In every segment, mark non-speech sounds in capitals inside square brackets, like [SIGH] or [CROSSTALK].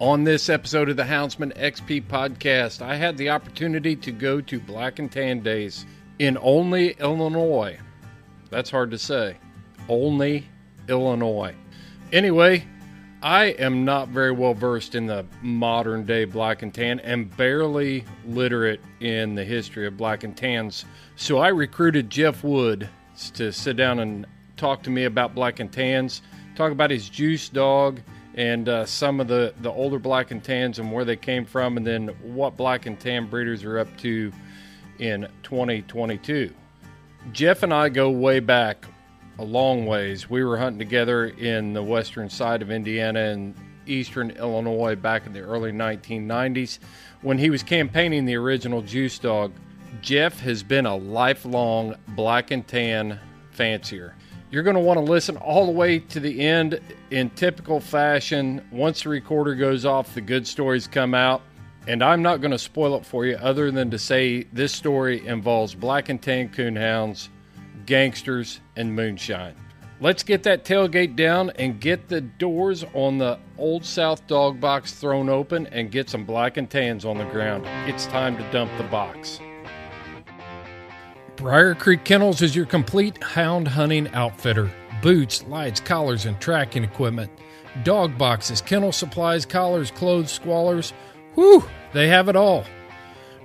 On this episode of the Houndsman XP podcast, I had the opportunity to go to Black and Tan Days in Olney, Illinois. That's hard to say. Olney, Illinois. Anyway, I am not very well versed in the modern day black and tan and barely literate in the history of black and tans. So I recruited Jeff Wood to sit down and talk to me about black and tans, talk about his juice dog and uh, some of the, the older black and tans and where they came from, and then what black and tan breeders are up to in 2022. Jeff and I go way back a long ways. We were hunting together in the western side of Indiana and eastern Illinois back in the early 1990s when he was campaigning the original Juice Dog. Jeff has been a lifelong black and tan fancier. You're going to want to listen all the way to the end in typical fashion. Once the recorder goes off, the good stories come out. And I'm not going to spoil it for you other than to say this story involves black and tan coonhounds, gangsters, and moonshine. Let's get that tailgate down and get the doors on the Old South dog box thrown open and get some black and tans on the ground. It's time to dump the box. Briar Creek Kennels is your complete hound hunting outfitter. Boots, lights, collars, and tracking equipment. Dog boxes, kennel supplies, collars, clothes, squallers. Whew, they have it all.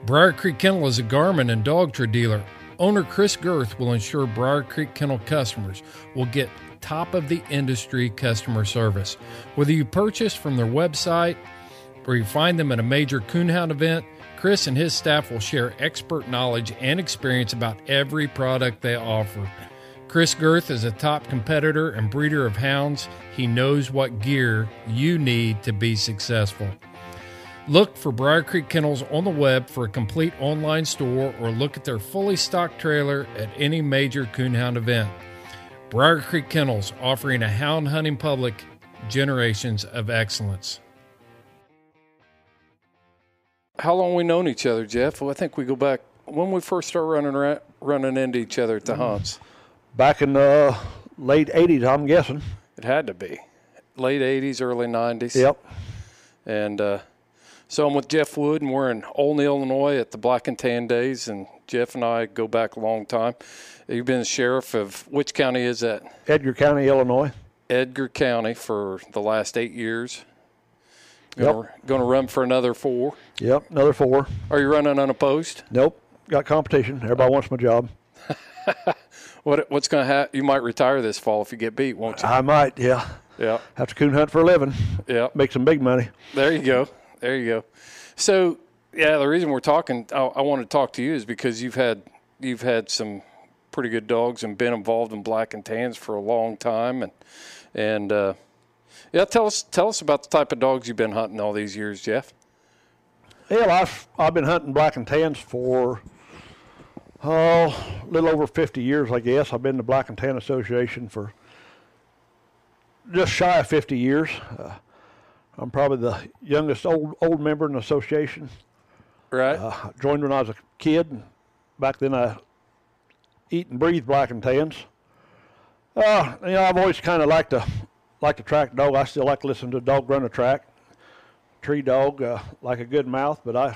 Briar Creek Kennel is a Garmin and Dogtra dealer. Owner Chris Girth will ensure Briar Creek Kennel customers will get top of the industry customer service. Whether you purchase from their website or you find them at a major coonhound event, Chris and his staff will share expert knowledge and experience about every product they offer. Chris Girth is a top competitor and breeder of hounds. He knows what gear you need to be successful. Look for Briar Creek Kennels on the web for a complete online store or look at their fully stocked trailer at any major coonhound event. Briar Creek Kennels offering a hound hunting public generations of excellence. How long we known each other, Jeff? Well, I think we go back when we first started running around, running into each other at the hunts. Back in the late 80s, I'm guessing. It had to be late '80s, early '90s. Yep. And uh, so I'm with Jeff Wood, and we're in Olney, Illinois, at the Black and Tan Days. And Jeff and I go back a long time. You've been the sheriff of which county is that? Edgar County, Illinois. Edgar County for the last eight years. Yep. Gonna, gonna run for another four. Yep, another four. Are you running unopposed? Nope, got competition. Everybody wants my job. [LAUGHS] What what's gonna happen? You might retire this fall if you get beat, won't you? I might, yeah. yeah, Have to coon hunt for a living. yeah. Make some big money. There you go. There you go. So, yeah, the reason we're talking, I, I want to talk to you is because you've had you've had some pretty good dogs and been involved in black and tans for a long time, and and uh, yeah, tell us tell us about the type of dogs you've been hunting all these years, Jeff. Hell, I've, I've been hunting black and tans for, oh, a little over 50 years, I guess. I've been in the Black and Tan Association for just shy of 50 years. Uh, I'm probably the youngest old old member in the association. Right. Uh, I joined when I was a kid. and Back then, I eat and breathe black and tans. Uh, you know, I've always kind of liked to like to track dog. I still like to listen to a dog run a track. Tree dog, uh, like a good mouth, but I, you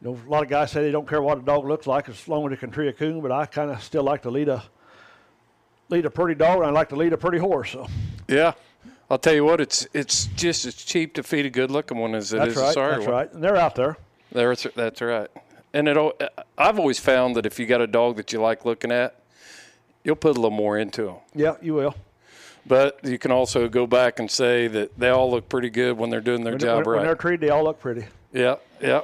know, a lot of guys say they don't care what a dog looks like as long as it can tree a coon. But I kind of still like to lead a lead a pretty dog, and I like to lead a pretty horse. So yeah. I'll tell you what, it's it's just as cheap to feed a good looking one as it that's is right. a sorry that's one. right. And they're out there. That's that's right. And it, I've always found that if you got a dog that you like looking at, you'll put a little more into them. Yeah, you will. But you can also go back and say that they all look pretty good when they're doing their When, job when, when they're right. treed, they all look pretty. Yeah, yeah.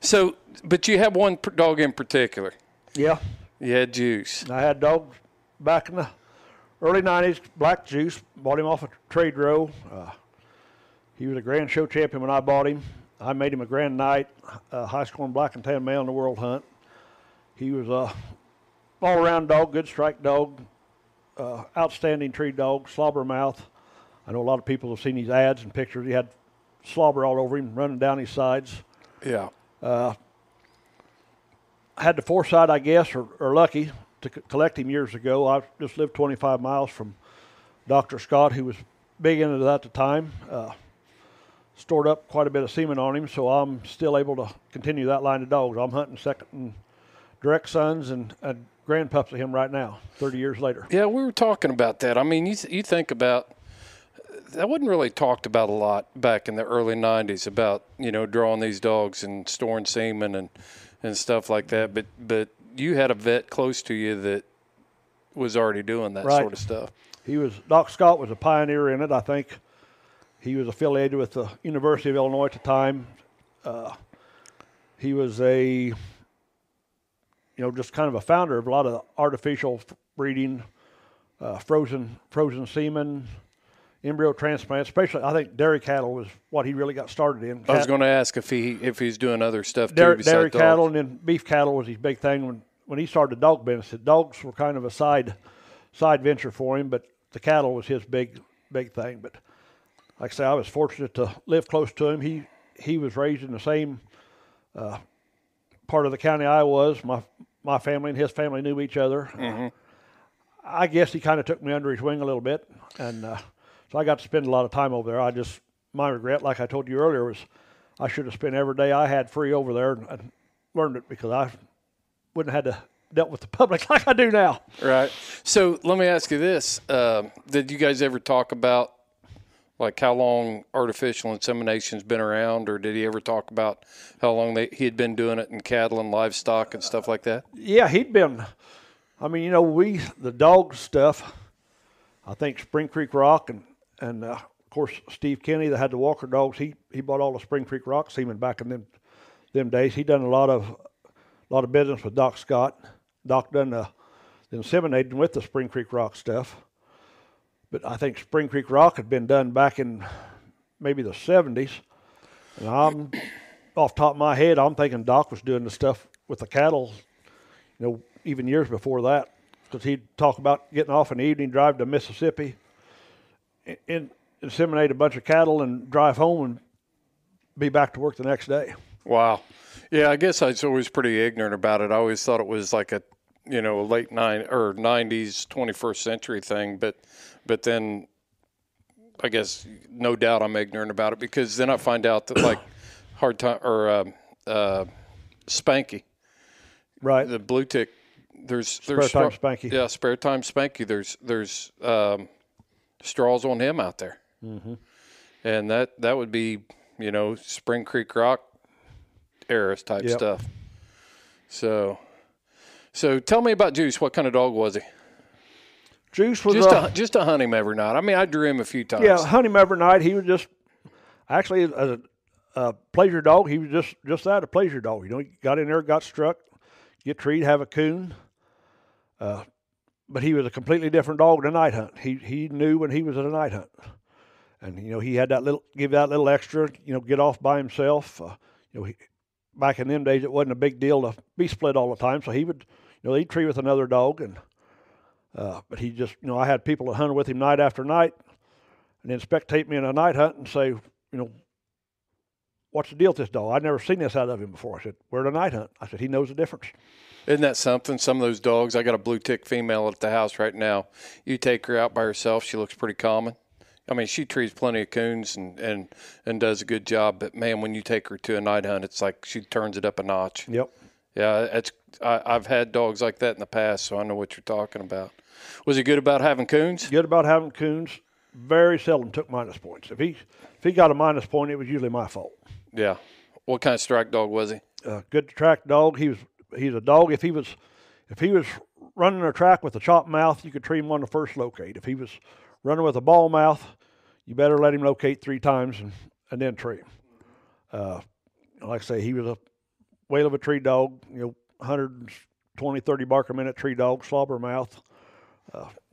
So, but you have one dog in particular. Yeah. You had Juice. I had dogs back in the early 90s, Black Juice. Bought him off a trade row. Uh, he was a grand show champion when I bought him. I made him a grand night, uh, high scoring black and tan male in the world hunt. He was a all around dog, good strike dog, uh, outstanding tree dog, slobber mouth. I know a lot of people have seen these ads and pictures. He had slobber all over him, running down his sides. Yeah. had the foresight, I guess, or, or lucky to c- collect him years ago. I just lived 25 miles from Dr. Scott, who was big into that at the time. Uh, stored up quite a bit of semen on him, so I'm still able to continue that line of dogs. I'm hunting second and direct sons and, and grandpups of him right now, 30 years later. Yeah, we were talking about that. I mean, you you think about that wasn't really talked about a lot back in the early '90s about you know drawing these dogs and storing semen and and stuff like that. But but you had a vet close to you that was already doing that Right. sort of stuff. He was Doc Scott was a pioneer in it. I think he was affiliated with the University of Illinois at the time. Uh, he was a, you know, just kind of a founder of a lot of artificial breeding, uh, frozen frozen semen, embryo transplants. Especially, I think dairy cattle was what he really got started in. I was going to ask if he if he's doing other stuff too dairy, besides dairy dogs. cattle and then beef cattle was his big thing when when he started the dog business. The dogs were kind of a side side venture for him, but the cattle was his big big thing. But like I say, I was fortunate to live close to him. He he was raised in the same uh, part of the county I was. My my family and his family knew each other. Uh, I guess he kind of took me under his wing a little bit, and uh, so I got to spend a lot of time over there. I just my regret, like I told you earlier, was I should have spent every day I had free over there and, and learned it because I wouldn't have had to dealt with the [LAUGHS] public like I do now. Right. So let me ask you this: um, Did you guys ever talk about like how long artificial insemination's been around, or did he ever talk about how long they, he had been doing it in cattle and livestock and stuff like that? Yeah, he'd been. I mean, you know, we the dog stuff. I think Spring Creek Rock and and uh, of course Steve Kenny that had the Walker dogs. He he bought all the Spring Creek Rock semen back in them them days. He done a lot of a lot of business with Doc Scott. Doc done the, the inseminating with the Spring Creek Rock stuff. But I think Spring Creek Rock had been done back in maybe the seventies. And I'm off top of my head, I'm thinking Doc was doing the stuff with the cattle you know, even years before that, because he'd talk about getting off an evening drive to Mississippi, in, in, inseminate a bunch of cattle, and drive home and be back to work the next day. Wow. Yeah, I guess I was always pretty ignorant about it. I always thought it was like a you know late nine or nineties, twenty first century thing, but but then I guess no doubt I'm ignorant about it because then I find out that like [COUGHS] hard time or um uh, Spanky, Right. the blue tick. There's Spare there's time straw- Spanky. Yeah, spare time Spanky. There's there's um, straws on him out there, mm-hmm. and that that would be you know Spring Creek Rock era type Yep. stuff. So, so tell me about Juice. What kind of dog was he? Juice was Just uh, to, just to hunt him every night. I mean, I drew him a few times. yeah, hunt him every night. He was just actually as a, a pleasure dog. He was just just that a pleasure dog. You know, he got in there, got struck, get treed, have a coon. Uh, but he was a completely different dog than night hunt. He he knew when he was at a night hunt, and you know he had that little give that little extra. You know, get off by himself. Uh, you know, he, back in them days, it wasn't a big deal to be split all the time. So he would, you know, he'd tree with another dog, and uh, but he just, you know, I had people that hunted with him night after night, and then spectate me in a night hunt and say, you know, what's the deal with this dog? I'd never seen this out of him before. I said, we're at a night hunt. I said, he knows the difference. Isn't that something? Some of those dogs. I got a blue tick female at the house right now. You take her out by herself, she looks pretty common. I mean, she trees plenty of coons and, and, and does a good job. But man, when you take her to a night hunt, it's like she turns it up a notch. Yep. Yeah, it's I, I've had dogs like that in the past, so I know what you're talking about. Was he good about having coons? Good about having coons. Very seldom took minus points. If he if he got a minus point, it was usually my fault. Yeah. What kind of strike dog was he? uh, good track dog. He was he's a dog. If he was if he was running a track with a chop mouth, you could treat him on the first locate. If he was running with a ball mouth, you better let him locate three times and, and then tree him. Uh, like I say, he was a whale of a tree dog. You know, 120, 30 bark a minute tree dog, slobber mouth.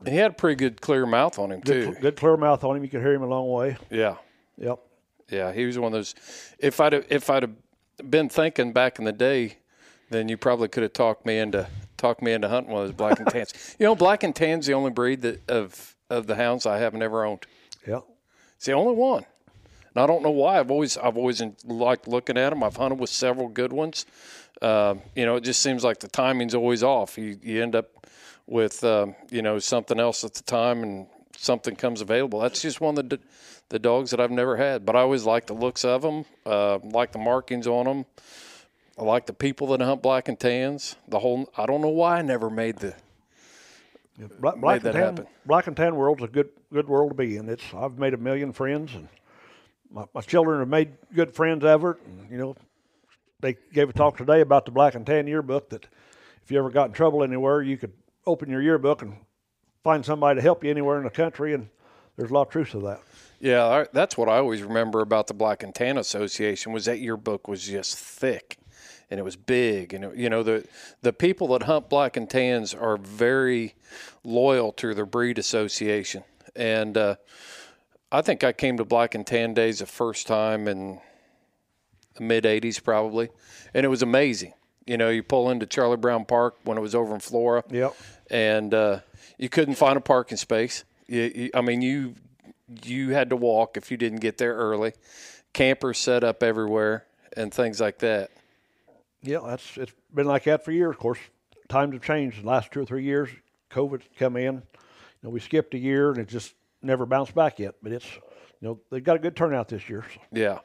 He had a pretty good clear mouth on him Good, too. good clear mouth on him. You could hear him a long way. Yeah. Yep. Yeah, he was one of those. If I'd have, if I'd have been thinking back in the day, then you probably could have talked me into talked me into hunting one of those black and tans. [LAUGHS] you know, black and tan's the only breed that of of the hounds I haven't ever owned. Yeah. It's the only one. I don't know why. I've always I've always liked looking at them. I've hunted with several good ones. Um, you know, it just seems like the timing's always off. You you end up with um, you know something else at the time, and something comes available. That's just one of the the dogs that I've never had, but I always like the looks of them, uh, like the markings on them. I like the people that hunt black and tans. The whole I don't know why I never made the Black, black that and tan, happen. black and tan world's a good good world to be in. It's I've made a million friends, and my, my children have made good friends ever. And, you know, they gave a talk today about the black and tan yearbook. That if you ever got in trouble anywhere, you could open your yearbook and find somebody to help you anywhere in the country. And there's a lot of truth to that. Yeah, that's what I always remember about the Black and Tan Association was that yearbook was just thick, and it was big, and it, you know the the people that hunt black and tans are very loyal to their breed association, and uh, I think I came to Black and Tan Days the first time in the mid '80s probably, and it was amazing. You know, you pull into Charlie Brown Park when it was over in Flora, Yep. and uh, you couldn't find a parking space. You, you, I mean, you you had to walk if you didn't get there early. Campers set up everywhere and things like that. Yeah, that's it's been like that for years. Of course, times have changed. The last two or three years, COVID's come in. You know, we skipped a year and it just never bounced back yet. But it's you know they've got a good turnout this year. So. Yeah,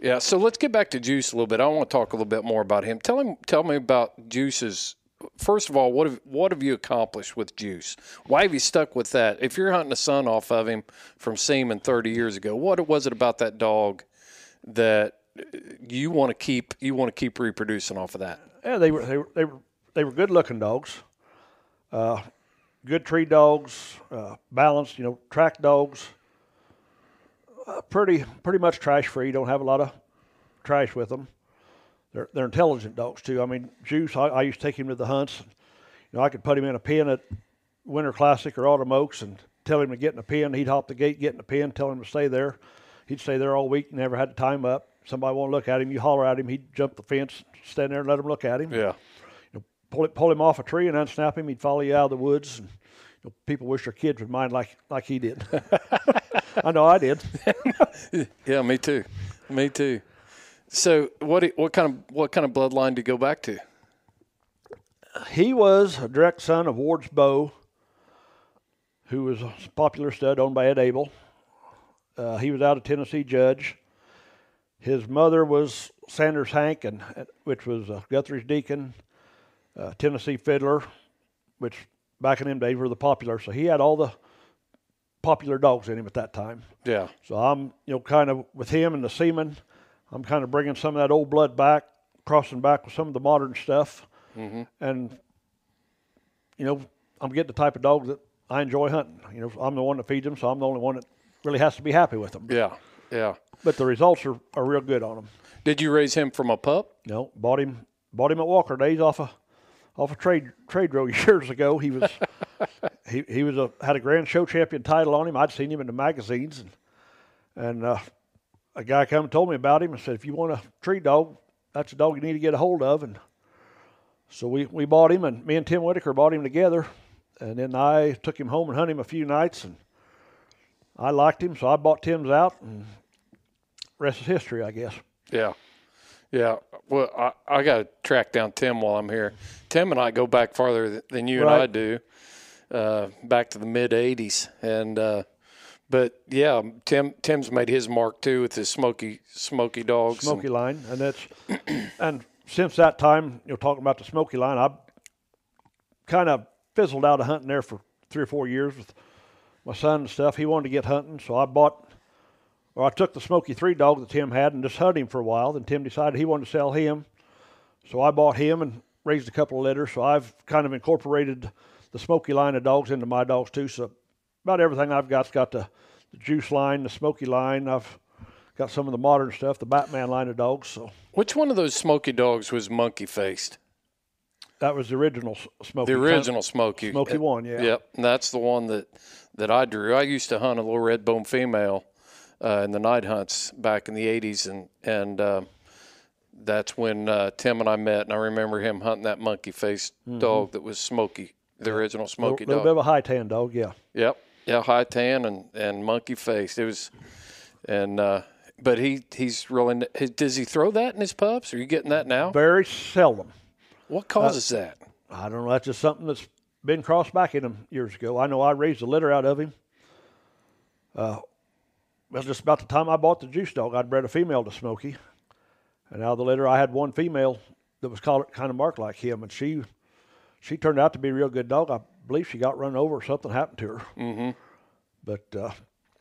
yeah. So let's get back to Juice a little bit. I want to talk a little bit more about him. Tell him, tell me about Juice's. First of all, what have what have you accomplished with Juice? Why have you stuck with that? If you're hunting a son off of him from semen 30 years ago, what was it about that dog that you want to keep? You want to keep reproducing off of that? Yeah, they were they were they were, they were good looking dogs. Uh, good tree dogs, uh, balanced. You know, track dogs. Uh, pretty pretty much trash free. Don't have a lot of trash with them. They're they're intelligent dogs too. I mean, Juice. I, I used to take him to the hunts. You know, I could put him in a pen at Winter Classic or Autumn Oaks and tell him to get in a pen. He'd hop the gate, get in the pen, tell him to stay there. He'd stay there all week. Never had to time up. Somebody won't look at him. You holler at him. He'd jump the fence, stand there and let him look at him Yeah. Pull it, pull him off a tree and unsnap him. He'd follow you out of the woods. And, you know, people wish their kids would mind like like he did. [LAUGHS] I know I did. [LAUGHS] Yeah, me too. Me too. So, what what kind of what kind of bloodline do you go back to? He was a direct son of Ward's Bow, who was a popular stud owned by Ed Abel. Uh, he was out of Tennessee judge. His mother was Sanders Hank, and which was uh, Guthrie's deacon, uh, Tennessee fiddler, which back in them days were the popular. So he had all the popular dogs in him at that time. Yeah, So I'm, you know, kind of with him and the semen, I'm kind of bringing some of that old blood back, crossing back with some of the modern stuff, Mm-hmm. and you know, I'm getting the type of dog that I enjoy hunting. You know, I'm the one that feeds them, so I'm the only one that really has to be happy with them. yeah, yeah. But the results are, are real good on them. Did you raise him from a pup? No, bought him bought him at Walker Days off a off a trade trade row [LAUGHS] years ago. He was [LAUGHS] he he was a had a grand show champion title on him. I'd seen him in the magazines and and uh, a guy come and told me about him and said if you want a tree dog, that's a dog you need to get a hold of and so we, we bought him and me and Tim Whitaker bought him together and then I took him home and hunted him a few nights and I liked him so I bought Tim's out and rest is history I guess. Yeah, yeah. Well, I, I got to track down Tim while I'm here. Tim and I go back farther th- than you and I do, uh, back to the mid '80s. And uh, but yeah, Tim Tim's made his mark too with his smoky smoky dogs. and- Smoky line, and that's and since that time, you know, talking about the Smoky line, I kind of fizzled out of hunting there for three or four years with my son and stuff. He wanted to get hunting, so I bought, or I took the Smoky three dog that Tim had and just hunted him for a while. Then Tim decided he wanted to sell him, so I bought him and raised a couple of litters. So I've kind of incorporated the Smoky line of dogs into my dogs too. So about everything I've got's got the, the Juice line, the Smoky line. I've got some of the modern stuff, the Batman line of dogs. So Which one of those smoky dogs was monkey faced? that was the original Smoky. The original Smoky. Smoky one, yeah. Yep, and that's the one that that I drew. I used to hunt a little red bone female uh, in the night hunts back in the '80s, and and uh, that's when uh, Tim and I met. And I remember him hunting that monkey faced dog that was Smoky, the original A Smoky little dog. bit of a high tan dog, yeah. Yep. Yeah, high tan and, and monkey faced. It was, and uh, but he he's really. Does he throw that in his pups? Are you getting that now? Very seldom. What causes that? I don't know. That's just something that's been crossed back in him years ago. I know I raised a litter out of him. Uh, was just about the time I bought the juice dog. I'd bred a female to Smoky, and out of the litter I had one female that was called kind of marked like him, and she she turned out to be a real good dog. I believe she got run over or something happened to her. Mm-hmm. But uh,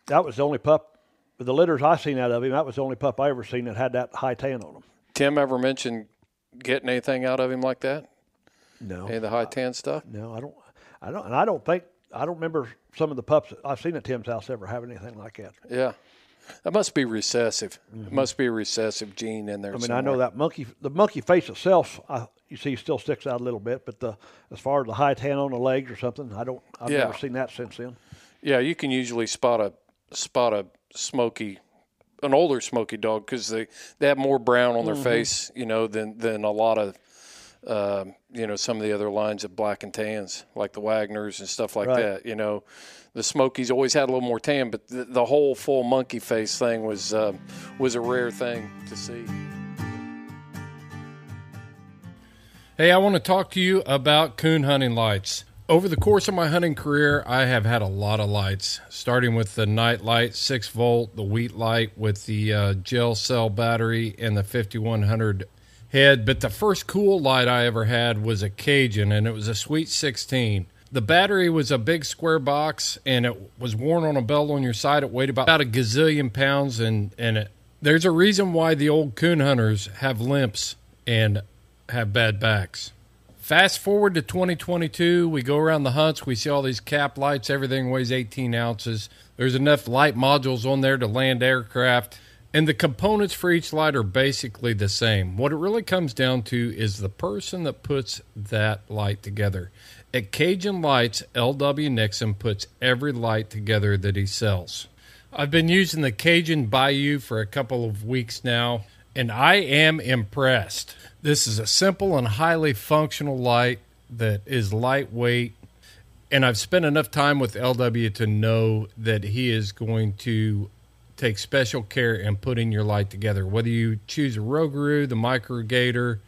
that was the only pup. With the litters I seen out of him, that was the only pup I ever seen that had that high tan on him. Tim ever mentioned getting anything out of him like that? No, Any of the high tan stuff? no, I don't. I don't, and I don't think I don't remember some of the pups I've seen at Tim's house ever have anything like that. Yeah. That must be recessive. It must be a recessive gene in there. Mm-hmm. I mean, I know that monkey, the monkey face itself, I, you see, still sticks out a little bit, but the as far as the high tan on the legs or something, I don't. I've Yeah. never seen that since then. Yeah, you can usually spot a spot a smoky, an older smoky dog because they they have more brown on their Mm-hmm. face, you know, than than a lot of, um, you know, some of the other lines of black and tans like the Wagners and stuff like Right. that. You know, the Smokies always had a little more tan, but the, the whole full monkey face thing was um, was a rare thing to see. Hey, I want to talk to you about coon hunting lights. Over the course of my hunting career, I have had a lot of lights, starting with the night light, 6 volt, the wheat light with the uh, gel cell battery, and the 5100 head. But the first cool light I ever had was a Cajun, and it was a Sweet 16. The battery was a big square box, and it was worn on a belt on your side. It weighed about, about a gazillion pounds, and, and it, there's a reason why the old coon hunters have limps and have bad backs. Fast forward to 2022, we go around the hunts, we see all these cap lights, everything weighs 18 ounces. There's enough light modules on there to land aircraft, and the components for each light are basically the same. What it really comes down to is the person that puts that light together. At Cajun Lights, L.W. Nixon puts every light together that he sells. I've been using the Cajun Bayou for a couple of weeks now, and I am impressed. This is a simple and highly functional light that is lightweight, and I've spent enough time with LW to know that he is going to take special care in putting your light together. Whether you choose a Rougarou, the Microgator,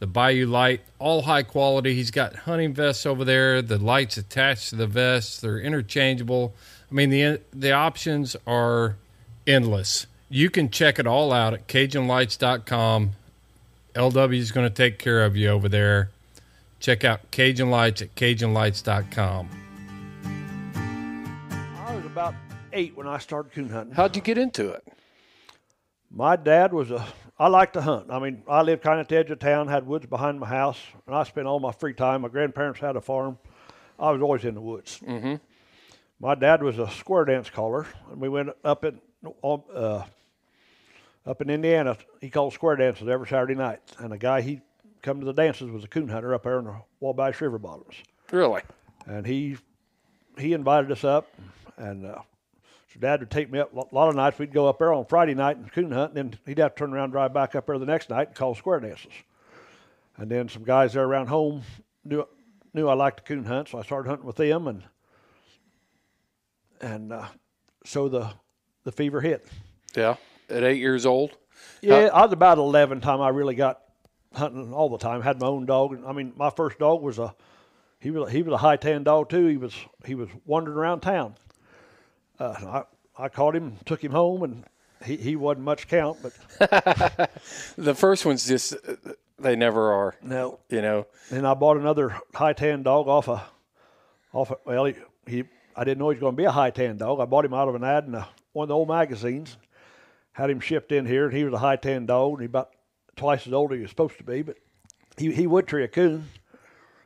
the Bayou light, all high quality. He's got hunting vests over there. The lights attached to the vests. They're interchangeable. I mean, the the options are endless. You can check it all out at CajunLights.com. LW is going to take care of you over there. Check out Cajun Lights at CajunLights.com. I was about eight when I started coon hunting. How'd you get into it? My dad was a. I liked to hunt. I mean, I lived kind of at the edge of town, had woods behind my house, and I spent all my free time. My grandparents had a farm. I was always in the woods. Mm-hmm. My dad was a square dance caller, and we went up in uh, up in Indiana. He called square dances every Saturday night, and the guy he come to the dances was a coon hunter up there in the Wabash River bottoms, Really? and he he invited us up, and uh, Dad would take me up. A lot of nights we'd go up there on Friday night and coon hunt, and then he'd have to turn around and drive back up there the next night and call square dances. And then some guys there around home knew knew I liked to coon hunt, so I started hunting with them, and and uh, so the the fever hit. Yeah. At eight years old? Yeah, I was about eleven time I really got hunting all the time. Had my own dog, and I mean my first dog was a he was he was a high tan dog too. He was he was wandering around town. Uh, I I caught him, took him home, and he, he wasn't much count, but [LAUGHS] The first ones just, they never are, no. you know. And I bought another high tan dog off a off a, well he, he I didn't know he was going to be a high tan dog. I bought him out of an ad in a, one of the old magazines. Had him shipped in here, and he was a high tan dog, and he about twice as old as he was supposed to be, but he he would tree a coon.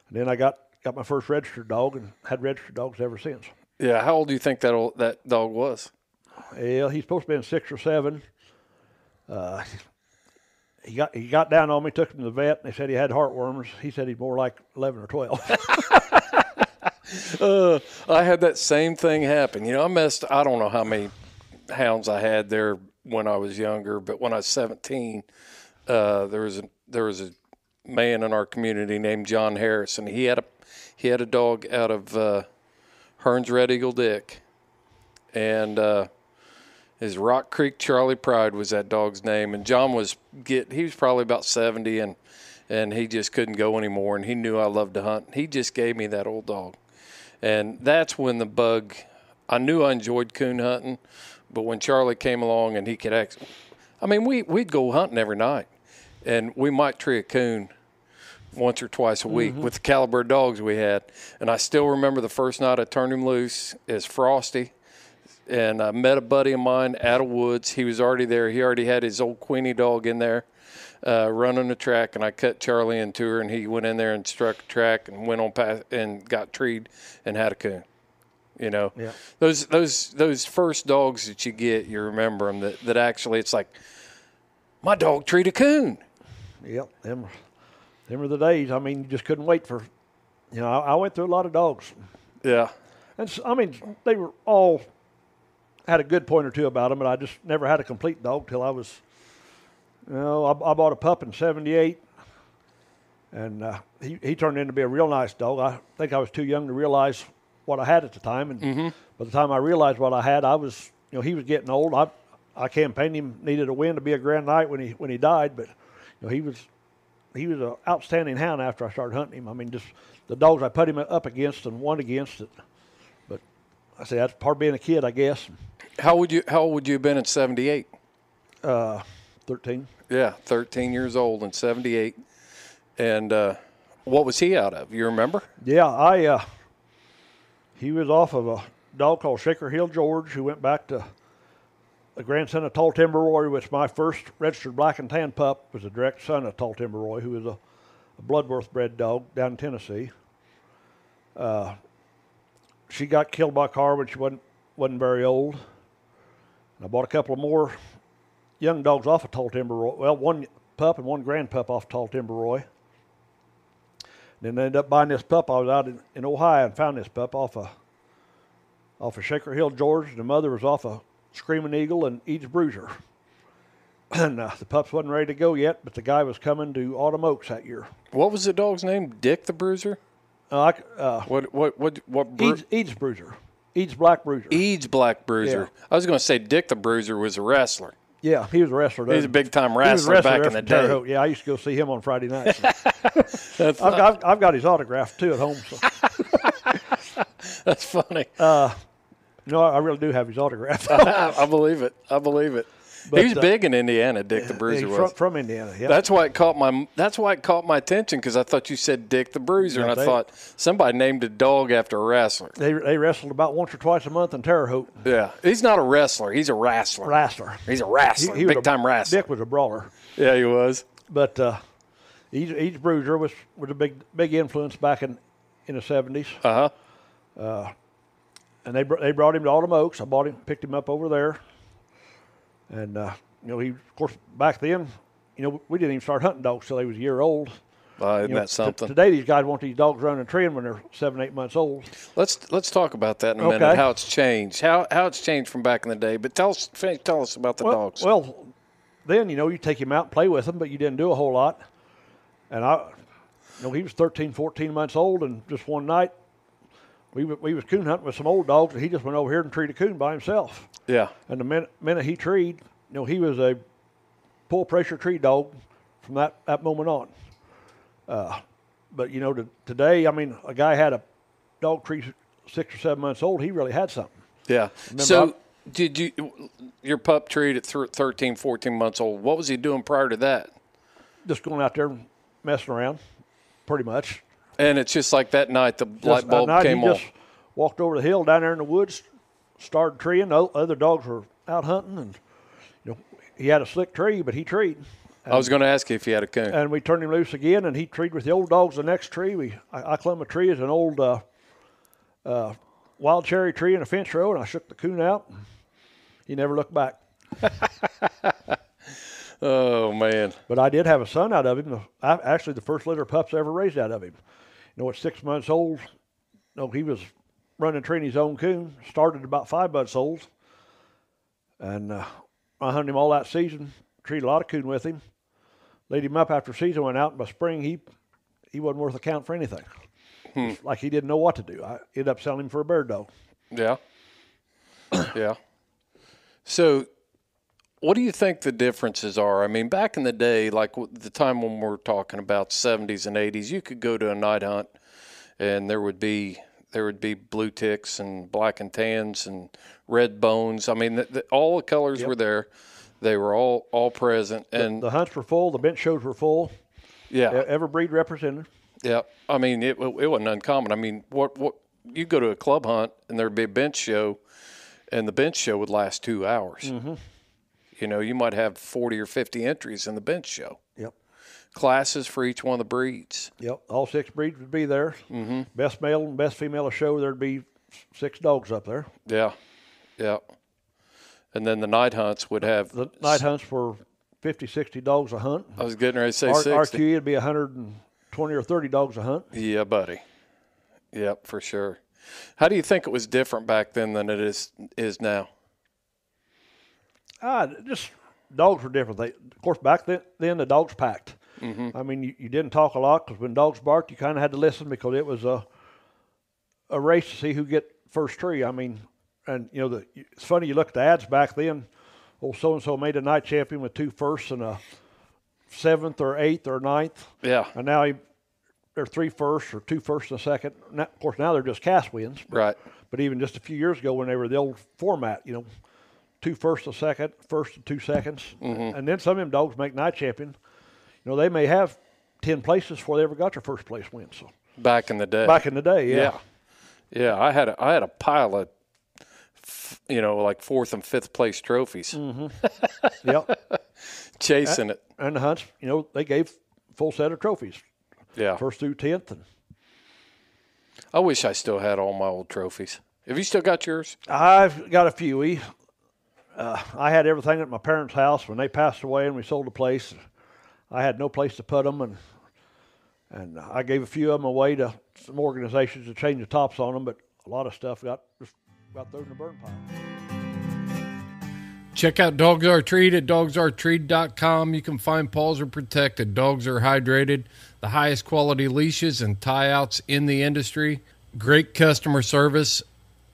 And then I got got my first registered dog, and had registered dogs ever since. Yeah. How old do you think that old, that dog was? Well, he's supposed to be in six or seven. Uh, [LAUGHS] he got he got down on me, took him to the vet, and they said he had heartworms. He said he's more like eleven or twelve. [LAUGHS] Uh, I had that same thing happen. You know, I messed. I don't know how many hounds I had there when I was younger, but when I was seventeen, uh, there was a there was a man in our community named John Harris, and he had a he had a dog out of uh, Hearns Red Eagle Dick, and uh, his Rock Creek Charlie Pride was that dog's name, and John was get he was probably about seventy, and and he just couldn't go anymore, and he knew I loved to hunt. He just gave me that old dog, and that's when the bug I knew I enjoyed coon hunting, but when Charlie came along and he could act, I mean, we we'd go hunting every night, and we might tree a coon once or twice a week Mm-hmm. with the caliber of dogs we had. And I still remember the first night I turned him loose as Frosty. And I met a buddy of mine out of woods. He was already there. He already had his old Queenie dog in there, uh, running the track. And I cut Charlie into her, and he went in there and struck a track and went on past and got treed and had a coon. You know, Yeah. those those those first dogs that you get, you remember them. That that actually, it's like my dog treed a coon. Yep, them, them are the days. I mean, you just couldn't wait for. You know, I, I went through a lot of dogs, Yeah, and I mean, they were all had a good point or two about them, but I just never had a complete dog till I was. You know, I, I bought a pup in '78, and uh, he he turned into be a real nice dog. I think I was too young to realize what I had at the time, and by the time I realized what I had, I was you know he was getting old. I I campaigned him needed a win to be a grand knight when he when he died, but you know he was he was an outstanding hound after I started hunting him. I mean, just the dogs I put him up against and won against it. But I say that's part of being a kid, I guess. how would you how old would you have been in '78? Uh, Thirteen. Yeah, 13 years old in 78. And uh, what was he out of? You remember? Yeah, I. Uh, he was off of a dog called Shaker Hill George, who went back to the grandson of Tall Timber Roy, which my first registered black and tan pup was a direct son of Tall Timber Roy, who was a, a Bloodworth bred dog down in Tennessee. Uh, she got killed by a car when she wasn't wasn't very old. And I bought a couple of more young dogs off of Tall Timber Roy. Well, one pup and one grand pup off of Tall Timber Roy. Then I ended up buying this pup. I was out in, in Ohio and found this pup off of off of Shaker Hill, George. The mother was off of Screaming Eagle and Eads Bruiser. [CLEARS THROAT] And uh, the pups wasn't ready to go yet, but the guy was coming to Autumn Oaks that year. What was the dog's name? Dick the Bruiser? Uh, uh, What what what what bru- Eads, Eads Bruiser, Eads Black Bruiser. Eads Black Bruiser. I was going to say Dick the Bruiser was a wrestler. yeah, he was a wrestler. He's though. a big time He was a wrestler, back in the day. Yeah, I used to go see him on Friday nights. [LAUGHS] I've, got, I've got his autograph too at home. So. [LAUGHS] that's funny. No, I really do have his autograph. [LAUGHS] I believe it. I believe it. But, he was uh, big in Indiana, Dick the Bruiser was. from, from Indiana. Yeah. That's why it caught my. That's why it caught my attention because I thought you said Dick the Bruiser, Yeah, and I they- thought somebody named a dog after a wrestler. they, they wrestled about once or twice a month in Terre Haute. Yeah, he's not a wrestler. He's a wrestler. Wrestler. He's a wrestler, He was big a- time wrestler. Dick was a brawler. Yeah, he was. But uh, Eads, Eads Bruiser was, was a big big influence back in, in the 70s. Uh huh. And they, they brought him to Autumn Oaks. I bought him, picked him up over there. And, uh, you know, he, of course, back then, you know, we didn't even start hunting dogs till he was a year old. Uh, isn't You know, that something? t- today, these guys want these dogs running and treeing when they're seven, eight months old. let's let's talk about that in a minute. How it's changed. How how it's changed from back in the day. But tell us finish- tell us about the well, dogs. Well, then, you know, you take him out and play with him, but you didn't do a whole lot. And I, you know, he was 13, 14 months old, and just one night, we, we was coon hunting with some old dogs, and he just went over here and treated a coon by himself. yeah. And the minute, minute he treed, you know, he was a full pressure tree dog from that, that moment on. Uh, but, you know, to, today, I mean, a guy had a dog tree six or seven months old, he really had something. Yeah. Remember so I- did you your pup treat at thir- 13, 14 months old? What was he doing prior to that? Just going out there and messing around, pretty much. And it's just like that night the light Just- bulb that night came he on. just walked over the hill down there in the woods, started treeing. The other dogs were out hunting, and you know he had a slick tree, but he treed. I was going to ask you if you had a coon. And we turned him loose again, and he treed with the old dogs. The next tree, we I, I climbed a tree as an old uh, uh, wild cherry tree in a fence row, and I shook the coon out. He never looked back. [LAUGHS] oh man. But I did have a son out of him. I, actually, the first litter of pups I ever raised out of him. You know, at six months old, no, he was running training his own coon. Started about five months old, and uh, I hunted him all that season. Treated a lot of coon with him. Laid him up after season went out. And by spring, he he wasn't worth a count for anything. Just Like he didn't know what to do. I ended up selling him for a bird dog. Yeah. [COUGHS] yeah. So, what do you think the differences are? I mean, back in the day, like the time when we're talking about 70s and 80s, you could go to a night hunt and there would be there would be blue ticks and black and tans and red bones. I mean, the, the, all the colors Yep. were there. They were all all present, and the hunts were full. The bench shows were full. yeah, Every breed represented. Yeah, I mean it. It wasn't uncommon. I mean, what what you go to a club hunt and there'd be a bench show, and the bench show would last two hours. Mm-hmm. You know, you might have forty or fifty entries in the bench show. Yep. Classes for each one of the breeds. Yep. All six breeds would be there. Mm-hmm. Best male and best female show. There'd be six dogs up there. Yeah, yeah. And then the night hunts would have. The night hunts were 50, 60 dogs a hunt. I was getting ready to say R- sixty. RQ would be 120 or 30 dogs a hunt. Yeah, buddy. Yep, for sure. How do you think it was different back then than it is is now? Ah, just dogs were different. They, of course, back then, then the dogs packed. I mean, you, you didn't talk a lot because when dogs barked, you kind of had to listen because it was a a race to see who get first tree. I mean, and you know, the, it's funny you look at the ads back then. Oh, so and so made a night champion with two firsts and a seventh or eighth or ninth, Yeah, and now he, they're three firsts or two firsts and a second. Now, of course, now they're just cast wins. right. But even just a few years ago, when they were the old format, you know, two first, a second, first and two seconds, and then some of them dogs make night champion. You know, they may have ten places before they ever got their first place win. So Back in the day. back in the day, yeah, Yeah, yeah. I had a, I had a pile of, you know, like fourth and fifth place trophies, Mm. [LAUGHS] yep. chasing it. And the hunts, you know, they gave full set of trophies, Yeah, first through tenth, and I wish I still had all my old trophies. Have you still got yours? I've got a few. Uh, I had everything at my parents' house when they passed away, and we sold the place. I had no place to put them, and and I gave a few of them away to some organizations to change the tops on them. But a lot of stuff got just got thrown in the burn pile. Check out Dogs Are Treed at dogsaretreed.com. You can find paws are protected, dogs are hydrated, the highest quality leashes and tie outs in the industry. Great customer service.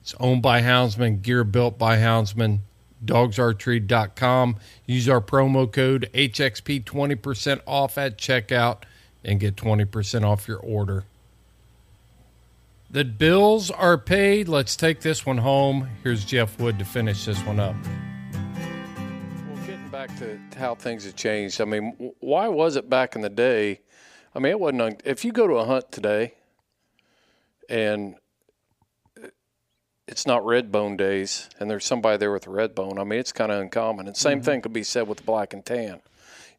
It's owned by Houndsman, gear built by Houndsman. Dogsaretreed.com. Use our promo code HXP 20% off at checkout and get 20% off your order. The bills are paid. Let's take this one home. Here's Jeff Wood to finish this one up. Well, getting back to how things have changed, I mean, why was it back in the day? I mean, it wasn't. If you go to a hunt today, and it's not red bone days, and there's somebody there with a red bone, I mean, it's kind of uncommon. And same thing could be said with the black and tan.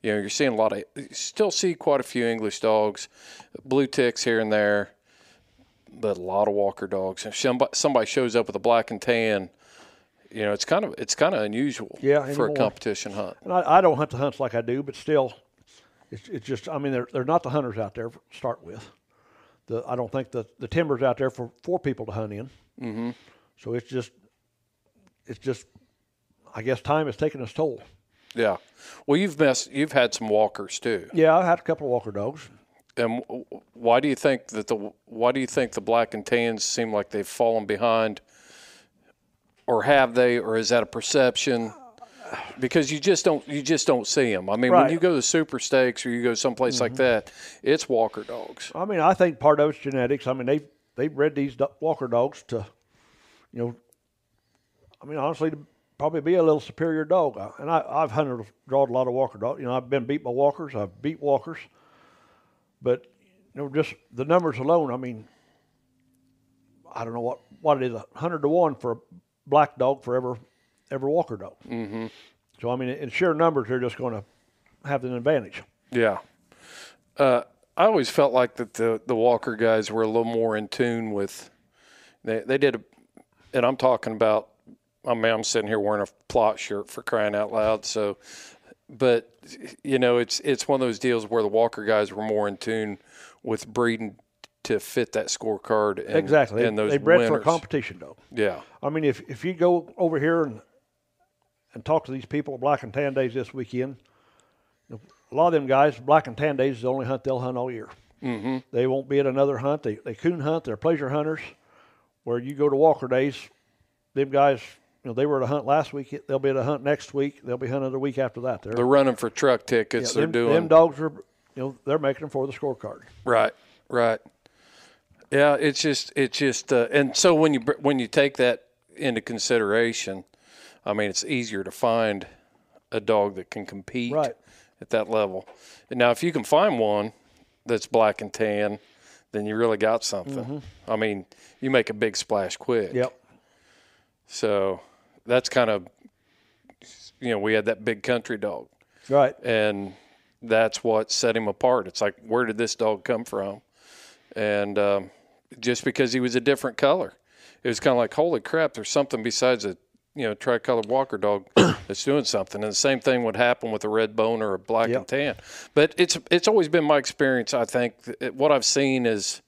You know, you're seeing a lot of, you still see quite a few English dogs, blue ticks here and there, but a lot of Walker dogs. If somebody, somebody shows up with a black and tan, you know, it's kind of it's kind of unusual Yeah, for a competition hunt. And I, I don't hunt the hunts like I do, but still, it's, it's just I mean they're they're not the hunters out there to start with. The I don't think the the timber's out there for for people to hunt in. Mm-hmm. So it's just it's just I guess time has taken its toll. Yeah. Well, you've messed, you've had some walkers too. Yeah, I've had a couple of walker dogs. And why do you think that the why do you think the black and tans seem like they've fallen behind, or have they, or is that a perception? Because you just don't you just don't see them. I mean, when you go to super stakes or you go someplace like mm-hmm. that, it's walker dogs. I mean, I think part of it's genetics. I mean, they they bred these do- walker dogs to, you know, I mean, honestly, to probably be a little superior dog. And I, I've hunted, drawn a lot of walker dogs. You know, I've been beat by walkers. I've beat walkers, but you know, just the numbers alone. I mean, I don't know what what it is, hundred to one for a black dog for every every walker dog. Mm-hmm. So I mean, in sheer numbers, they're just going to have an advantage. Yeah. Uh, I always felt like that the the Walker guys were a little more in tune with. They they did, a, and I'm talking about. I mean, I'm sitting here wearing a Plott shirt for crying out loud. So, but you know, it's it's one of those deals where the Walker guys were more in tune with breeding to fit that scorecard. And, Exactly. And those they bred for competition though. Yeah. I mean, if if you go over here and and talk to these people at Black and Tan Days this weekend, a lot of them guys, Black and Tan Days is the only hunt they'll hunt all year. Mm-hmm. They won't be at another hunt. They they coon hunt. They're pleasure hunters. Where you go to Walker Days, them guys, you know, they were at a hunt last week. They'll be at a hunt next week. They'll be hunting the week after that. They're, They're running for truck tickets. yeah, they're doing them dogs are, you know, they're making them for the scorecard. Right, right. Yeah, it's just it's just uh, and so when you when you take that into consideration, I mean it's easier to find a dog that can compete Right. at that level. And now if you can find one that's black and tan, then you really got something. I mean, you make a big splash quick. Yep. So that's kind of you know, we had that big country dog Right. and that's what set him apart. It's like, where did this dog come from? And um, just because he was a different color, it was kind of like, holy crap, there's something besides a you know tricolored Walker dog [COUGHS] that's doing something. And the same thing would happen with a red bone or a black Yep. and tan. But it's it's always been my experience. I think what I've seen is.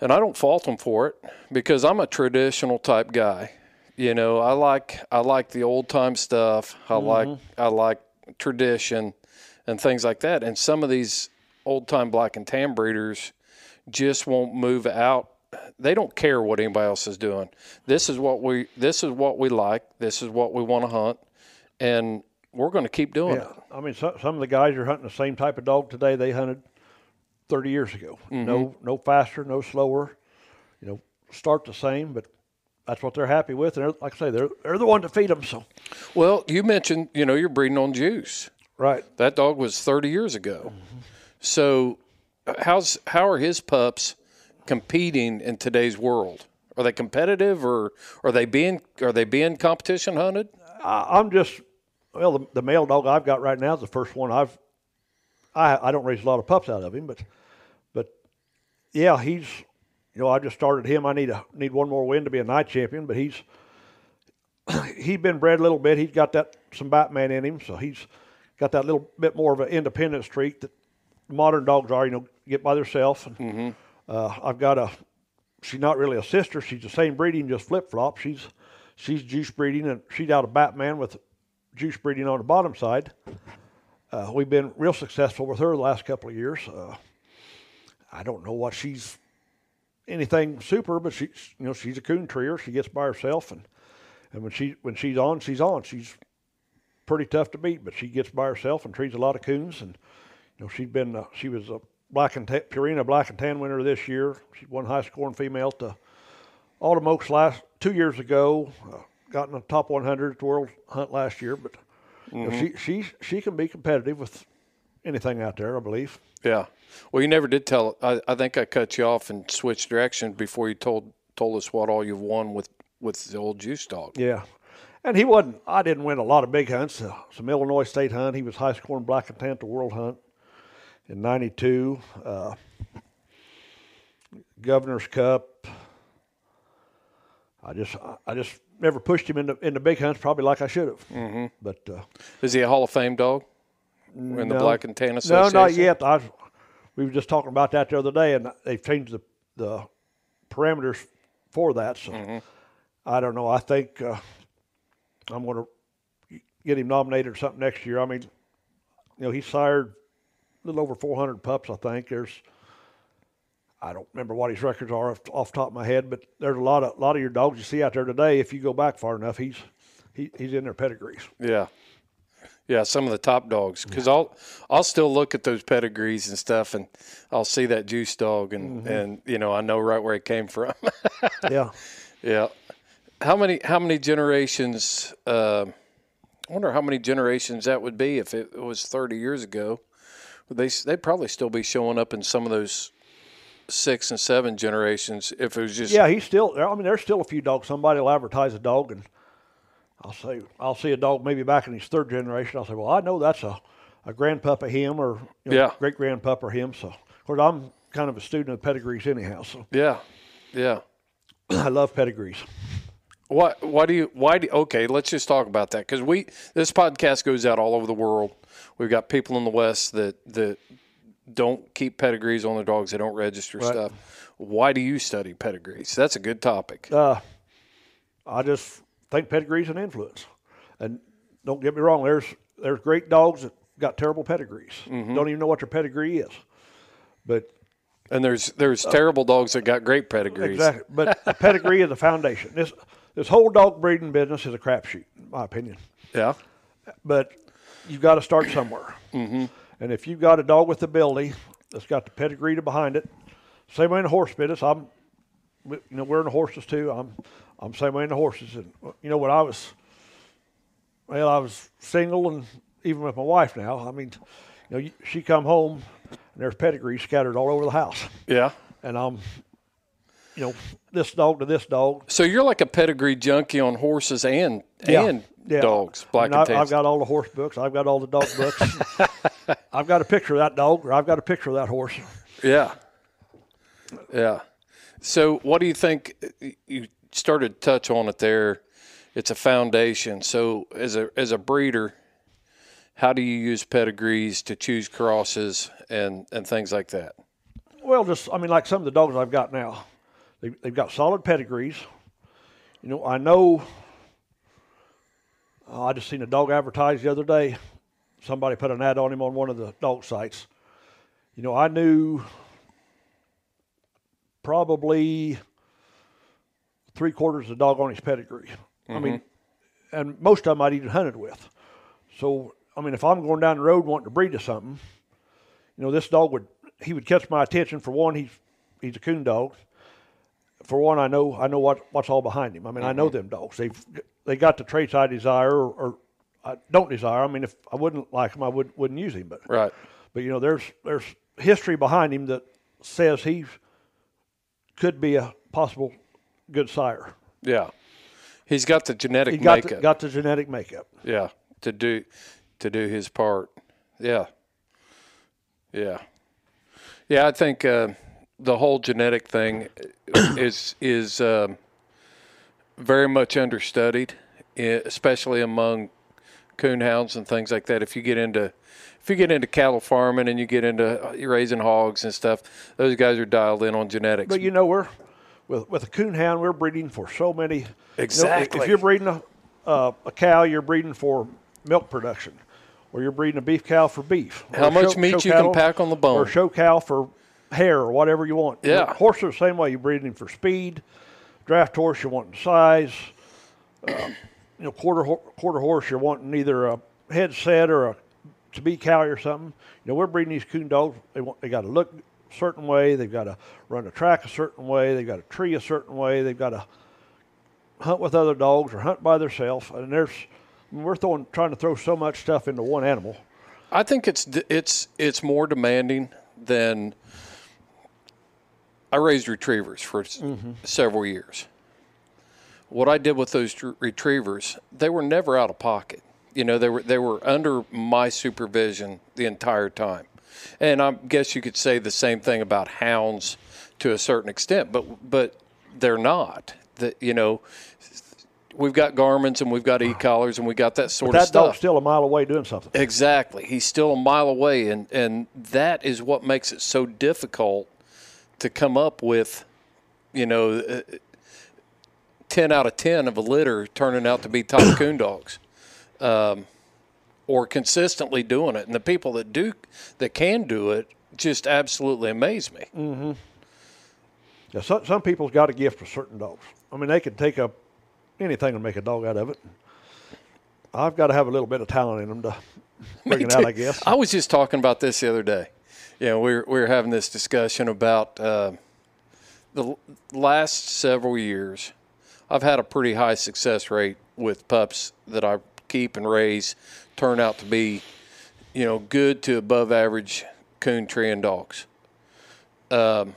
And I don't fault them for it because I'm a traditional type guy. You know, I like I like the old time stuff. I mm-hmm. like I like tradition and things like that. And some of these old time black and tan breeders just won't move out. They don't care what anybody else is doing. This is what we this is what we like. This is what we want to hunt, and we're going to keep doing Yeah. it. I mean, some, some of the guys are hunting the same type of dog today they hunted 30 years ago. No, mm-hmm. no faster, no slower. You know, start the same, but that's what they're happy with. And they're, like I say, they're they're the one to feed them. So Well, you mentioned you know you're breeding on juice. right. That dog was 30 years ago. Mm-hmm. So, how's how are his pups competing in today's world? Are they competitive, or are they being are they being competition hunted? I, I'm just well, the, the male dog I've got right now is the first one I've. I I don't raise a lot of pups out of him, but but yeah, he's you know I just started him. I need a need one more win to be a night champion, but he's [CLEARS THROAT] he's been bred a little bit. He's got that some Batman in him, so he's got that little bit more of an independent streak that modern dogs are. You know, get by themselves. And mm-hmm. Uh, I've got a. She's not really a sister. She's the same breeding, just flip flop. She's she's juice breeding, and she's out of Batman with juice breeding on the bottom side. Uh, we've been real successful with her the last couple of years. Uh, I don't know what she's anything super, but she's you know she's a coon treer. She gets by herself, and and when she when she's on, she's on. She's pretty tough to beat, but she gets by herself and trees a lot of coons. And you know she's been uh, she was a black and tan, Purina black and tan winner this year. She won high scoring female to Autumn Oaks last two years ago. Uh, got in the top 100 at the World Hunt last year, but you know, she she she can be competitive with anything out there, I believe. Yeah. Well, you never did tell. I, I think I cut you off and switched direction before you told told us what all you've won with with the old juice dog. Yeah. And he wasn't, I didn't win a lot of big hunts. Uh, some Illinois state hunt. He was high scoring black and tan at the world hunt in 92. Uh, Governor's Cup. I just, I just never pushed him into, the big hunts, probably like I should have. Mm-hmm. But uh, Is he a Hall of Fame dog in the Black and Tan Association? no, not yet. I, we were just talking about that the other day, and they've changed the, the parameters for that. So I don't know. I think uh, I'm going to get him nominated or something next year. I mean, you know, he sired little over 400 pups. I think there's. I don't remember what his records are off, off the top of my head, but there's a lot of lot of your dogs you see out there today. If you go back far enough, he's he, he's in their pedigrees. Yeah. Yeah, some of the top dogs. Because I'll I'll still look at those pedigrees and stuff, and I'll see that juice dog, and and you know I know right where it came from. [LAUGHS] yeah. yeah. How many how many generations? Uh, I wonder how many generations that would be if it was thirty years ago. They they'd probably still be showing up in some of those six and seven generations if it was just Yeah, he's still. I mean, there's still a few dogs. Somebody will advertise a dog, and I'll say, I'll see a dog maybe back in his third generation. I'll say, well, I know that's a, a grandpup of him, or you know, Yeah. great grandpup of him. So, of course, I'm kind of a student of pedigrees anyhow. So, yeah yeah. [CLEARS THROAT] I love pedigrees. Why? Why do you? Why do? Okay, let's just talk about that because we this podcast goes out all over the world. We've got people in the West that that don't keep pedigrees on their dogs. They don't register Right. stuff. Why do you study pedigrees? That's a good topic. Uh, I just think pedigree's an influence, and don't get me wrong. There's there's great dogs that got terrible pedigrees. Mm-hmm. Don't even know what their pedigree is, but And there's there's terrible dogs that got great pedigrees. Exactly. But a pedigree is a foundation. This this whole dog breeding business is a crapshoot, in my opinion. Yeah. But you've got to start somewhere. Mm-hmm. And if you've got a dog with ability that's got the pedigree to behind it, same way in the horse business. I'm, you know, we're in the horses too. I'm, I'm same way in the horses. And you know, when I was, well, I was single and even with my wife now. I mean, you know, she come home and there's pedigree scattered all over the house, Yeah. and I'm, you know, this dog to this dog. So you're like a pedigree junkie on horses and and Yeah. dogs, I black mean, and I, tans. I've got all the horse books. I've got all the dog books. I've got a picture of that dog, or I've got a picture of that horse. Yeah. Yeah. So, what do you think? You started to touch on it there. It's a foundation. So, as a as a breeder, how do you use pedigrees to choose crosses and and things like that? Well, just I mean, like some of the dogs I've got now, they, they've got solid pedigrees. You know, I know. uh, I just seen a dog advertised the other day. Somebody put an ad on him on one of the dog sites. You know, I knew probably three quarters of the dog on his pedigree. I mean, and most of them I'd even hunted with. So, I mean, if I'm going down the road wanting to breed to something, you know, this dog would he would catch my attention. For one, he's he's a coon dog. For one, I know I know what what's all behind him. I mean, I know them dogs. They've they got the traits I desire or, or I don't desire. I mean, if I wouldn't like him, I would wouldn't use him. But Right. but you know, there's there's history behind him that says he could be a possible good sire. Yeah. He's got the genetic He got makeup. the, got the genetic makeup. yeah. To do to do his part. Yeah. Yeah. Yeah, I think uh, the whole genetic thing is is um, very much understudied, especially among coonhounds and things like that. If you get into if you get into cattle farming and you get into uh, raising hogs and stuff, those guys are dialed in on genetics. But you know, we're with with a coon hound, we're breeding for so many. you know, if- Exactly. if you're breeding a uh, a cow, you're breeding for milk production, or you're breeding a beef cow for beef. How much meat you can pack on the bone. or show cow for hair or whatever you want. You Yeah. horses are the same way. You're breeding for speed. Draft horse, you're wanting size. Uh, you know, quarter ho- quarter horse, you're wanting either a head set or a to be cow or something. You know, we're breeding these coon dogs. They want they got to look a certain way. They've got to run a track a certain way. They've got to tree a certain way. They've got to hunt with other dogs or hunt by themselves. And there's I mean, we're throwing trying to throw so much stuff into one animal. I think it's it's it's more demanding than I raised retrievers for s- mm-hmm. several years. What I did with those tr- retrievers, they were never out of pocket. You know, they were they were under my supervision the entire time. And I guess you could say the same thing about hounds to a certain extent, but but they're not. That you know, we've got Garmins and we've got ah. e-collars and we got that sort of stuff. That dog's still a mile away doing something. Exactly. He's still a mile away, and, and that is what makes it so difficult to come up with, you know, uh, 10 out of 10 of a litter turning out to be top [COUGHS] coon dogs um, or consistently doing it. And the people that do, that can do it, just absolutely amaze me. Yeah, some, some people's got a gift for certain dogs. I mean, they can take up anything and make a dog out of it. I've got to have a little bit of talent in them to [LAUGHS] bring it out, I guess. I was just talking about this the other day. You know, we were, we were having this discussion about uh, the last several years. I've had a pretty high success rate with pups that I keep and raise, turn out to be, you know, good to above average coon tree and dogs. Um,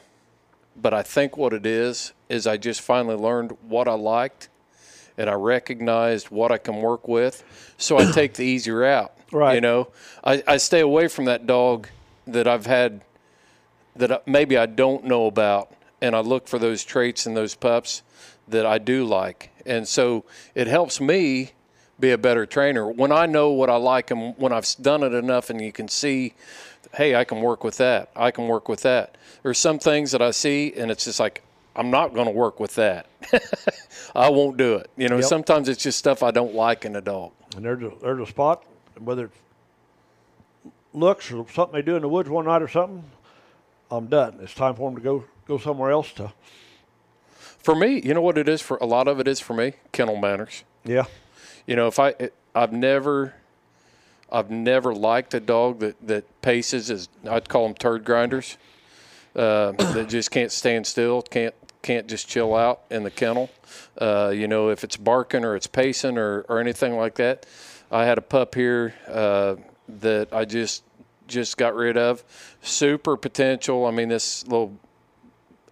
but I think what it is is I just finally learned what I liked, and I recognized what I can work with, so I take the easy route. Right. You know, I, I stay away from that dog that I've had that maybe I don't know about, and I look for those traits in those pups that I do like, and so it helps me be a better trainer when I know what I like and when I've done it enough, and you can see, hey, I can work with that. I can work with that. There's some things that I see, and it's just like I'm not going to work with that. [LAUGHS] I won't do it. You know, Yep. sometimes it's just stuff I don't like in a dog. And there's a, there's a spot, whether it's looks or something they do in the woods one night or something, I'm done. It's time for them to go go somewhere else to. For me, you know what it is for a lot of it is for me kennel manners. Yeah, You know, if I I've never I've never liked a dog that that paces as I'd call them turd grinders. uh, [COUGHS] that just can't stand still, can't can't just chill out in the kennel. Uh, you know, if it's barking or it's pacing or, or anything like that. I had a pup here uh, that I just just got rid of. Super potential. I mean, this little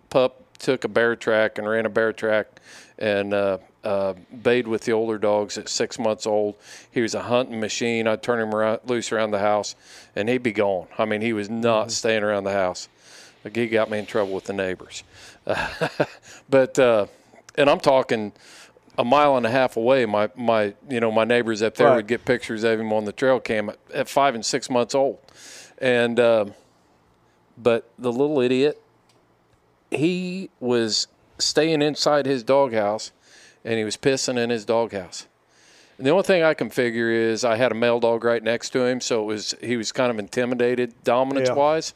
pup took a bear track and ran a bear track and uh, uh, bayed with the older dogs at six months old. He was a hunting machine. I'd turn him around, loose around the house, and he'd be gone. I mean, he was not mm-hmm. staying around the house. Like he got me in trouble with the neighbors. [LAUGHS] but uh, and I'm talking a mile and a half away. My my you know my neighbors up there right. would get pictures of him on the trail cam at, at five and six months old, and um, but the little idiot, he was staying inside his doghouse, and he was pissing in his doghouse. And the only thing I can figure is I had a male dog right next to him, so it was he was kind of intimidated dominance yeah. wise.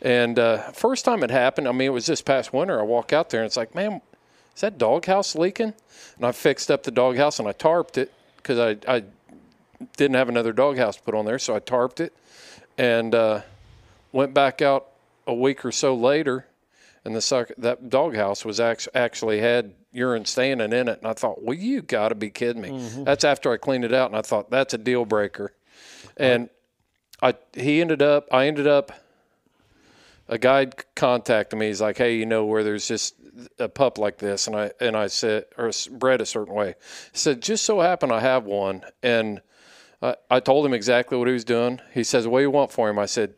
And uh, first time it happened, I mean, it was this past winter. I walk out there and it's like, man, is that doghouse leaking? And I fixed up the doghouse and I tarped it because I, I didn't have another doghouse to put on there, so I tarped it and uh, went back out a week or so later, and the suck, that doghouse was actually actually had urine standing in it, and I thought, well, you got to be kidding me. Mm-hmm. That's after I cleaned it out, and I thought that's a deal breaker, and I he ended up I ended up a guy contacted me. He's like, "Hey, you know where there's just a pup like this?" And I and I said, or bred a certain way. Said, "Just so happened I have one." And I, I told him exactly what he was doing. He says, "What do you want for him?" I said,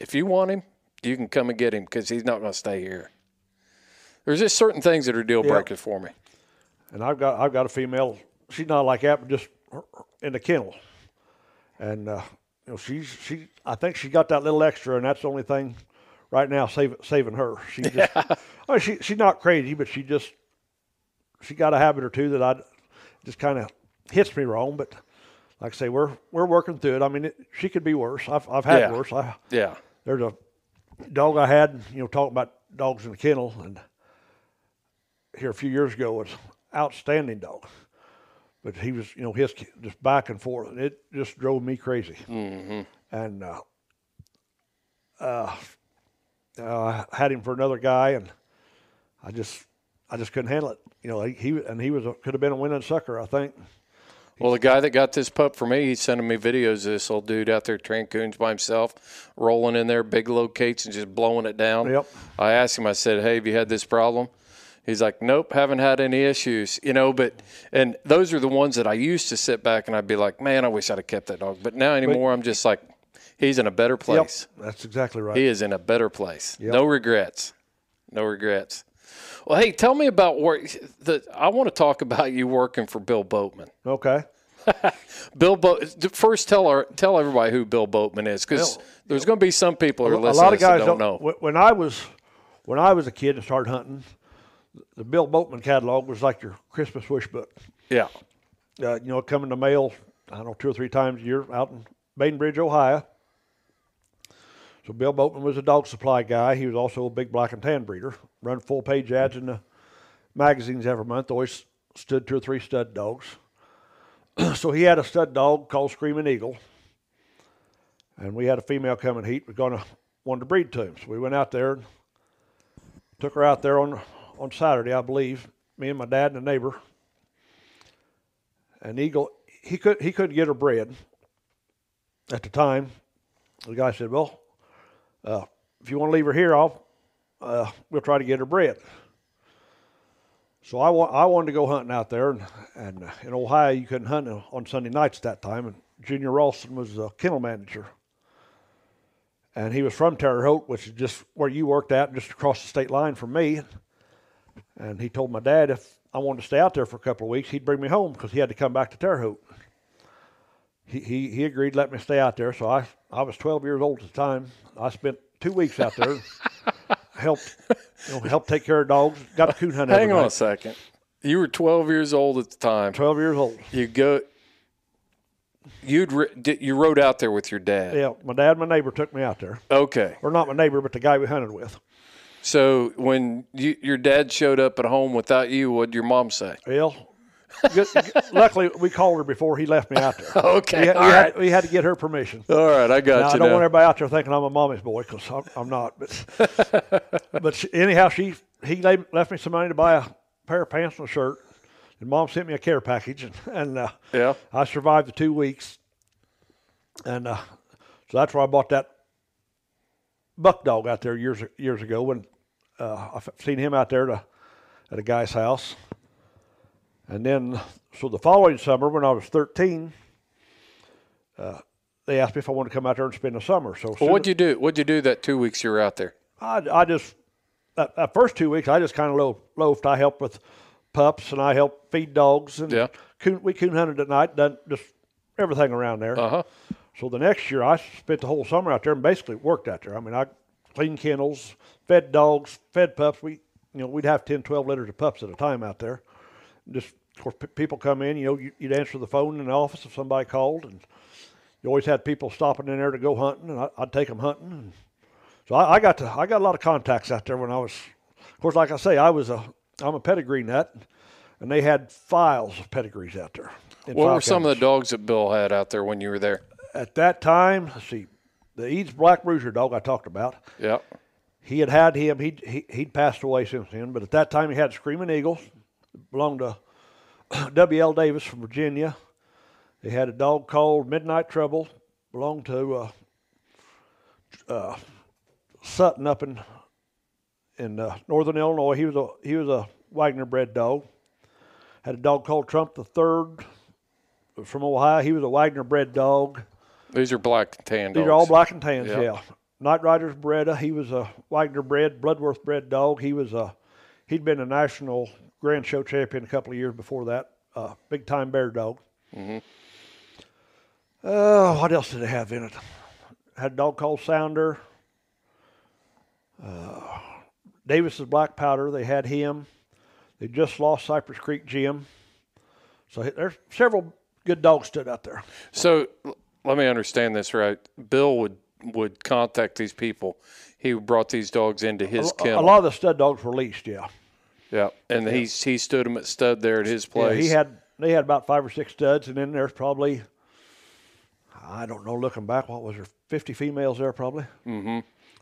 "If you want him, you can come and get him because he's not going to stay here." There's just certain things that are deal breakers for me. And I've got I've got a female. She's not like that, but just in the kennel, and uh, you know she's she. I think she got that little extra, and that's the only thing right now save, saving her. She [LAUGHS] just, yeah. I mean, she she's not crazy, but she just she got a habit or two that I just kind of hits me wrong. But like I say, we're we're working through it. I mean, it, she could be worse. I've I've had yeah. worse. I, yeah. There's a dog I had, you know, talking about dogs in the kennel, and here a few years ago was outstanding dog. But he was, you know, his just back and forth, and it just drove me crazy. Mm-hmm. And uh, uh, uh, I had him for another guy, and I just I just couldn't handle it. You know, he, and he was a, could have been a winning sucker, I think. Well, the guy that got this pup for me, he's sending me videos of this old dude out there training coons by himself, rolling in there, big locates, and just blowing it down. Yep. I asked him, I said, Hey, have you had this problem? He's like, Nope, haven't had any issues. You know, but, and those are the ones that I used to sit back and I'd be like, Man, I wish I'd have kept that dog. But now anymore, but, I'm just like, He's in a better place. Yep, that's exactly right. He is in a better place. Yep. No regrets. No regrets. Well, hey, tell me about work. The, I want to talk about you working for Bill Boatman. Okay. [LAUGHS] Bill Bo- first tell our tell everybody who Bill Boatman is because there's going to be some people who are listening. A lot of guys don't, don't, know. When I was when I was a kid and started hunting, the Bill Boatman catalog was like your Christmas wish book. Yeah. Uh, you know, coming to mail. I don't know two or three times a year out in Bainbridge, Ohio. So Bill Boatman was a dog supply guy. He was also a big black and tan breeder. Run full page ads in the magazines every month. Always stood two or three stud dogs. [CLEARS THROAT] so he had a stud dog called Screaming Eagle, and we had a female coming heat. We're gonna wanted to breed to him. So we went out there, and took her out there on on Saturday, I believe. Me and my dad and a neighbor. And Eagle, he could he couldn't get her bred at the time. The guy said, "Well, uh, if you want to leave her here, I'll uh, we'll try to get her bred. So I, wa- I wanted to go hunting out there, and, and uh, in Ohio you couldn't hunt on Sunday nights at that time. And Junior Ralston was the kennel manager, and he was from Terre Haute, which is just where you worked at, just across the state line from me. And he told my dad if I wanted to stay out there for a couple of weeks, he'd bring me home because he had to come back to Terre Haute. He, he, he agreed to let me stay out there. So I, I was 12 years old at the time. I spent two weeks out there, [LAUGHS] helped you know, helped take care of dogs. Got a coon hunt. Hang on night. a second. You were 12 years old at the time. 12 years old. You go. You'd you rode out there with your dad. Yeah, my dad, and my neighbor took me out there. Okay. Or not my neighbor, but the guy we hunted with. So when you, your dad showed up at home without you, what'd your mom say? Well, luckily, we called her before he left me out there. [LAUGHS] Okay, we, had, all we, right. had, we had to get her permission. All right, I got Now, I don't now. want everybody out there thinking I'm a mommy's boy because I'm, I'm not. But [LAUGHS] but she, anyhow, she he la- left me some money to buy a pair of pants and a shirt, and mom sent me a care package, and, and uh, Yeah. I survived the two weeks, and uh, so that's where I bought that buck dog out there years years ago when uh, I've seen him out there to, at a guy's house, and then so the following summer when I was 13. Uh, they asked me if I wanted to come out there and spend the summer. So Well, what'd you do? What'd you do that two weeks you were out there? I, I just that, that first two weeks I just kind of lo- loafed. I helped with pups and I helped feed dogs and Yeah. coon, we coon hunted at night. Done just everything around there. Uh huh. So the next year I spent the whole summer out there and basically worked out there. I mean I cleaned kennels, fed dogs, fed pups. We you know we'd have 10, 12 litters of pups at a time out there. Just of course p- people come in. You know you, you'd answer the phone in the office if somebody called and. You always had people stopping in there to go hunting, and I, I'd take them hunting. And so I, I got to I got a lot of contacts out there when I was, of course, like I say, I was a I'm a pedigree nut, and they had files of pedigrees out there. What were some of the dogs that Bill had out there when you were there? at that time? Let's see, the Eads Black Bruiser dog I talked about. Yeah. He had had him. He he he'd passed away since then, but at that time he had Screaming Eagles, belonged to W.L. Davis from Virginia. He had a dog called Midnight Trouble, belonged to uh, uh, Sutton up in in uh, northern Illinois. He was a he was a Wagner bred dog. Had a dog called Trump the Third from Ohio. He was a Wagner bred dog. These are black and tan dogs. These are all black and tans, Yeah. yeah. Night Riders bred. He was a Wagner bred, Bloodworth bred dog. He was a he'd been a national Grand Show champion a couple of years before that. Uh, big time bear dog. Mm-hmm. Uh, what else did they have in it? Had a dog called Sounder. Uh, Davis's Black Powder. They had him. They just lost Cypress Creek Jim. So there's several good dogs stood out there. So let me understand this right. Bill would would contact these people. He brought these dogs into his A, kennel. a lot of the stud dogs were leased, yeah. Yeah, and he he stood them at stud there at his Yeah, place. he had they had about five or six studs, and then there's probably I don't know. Looking back, what was there? Fifty females there probably. Mm-hmm.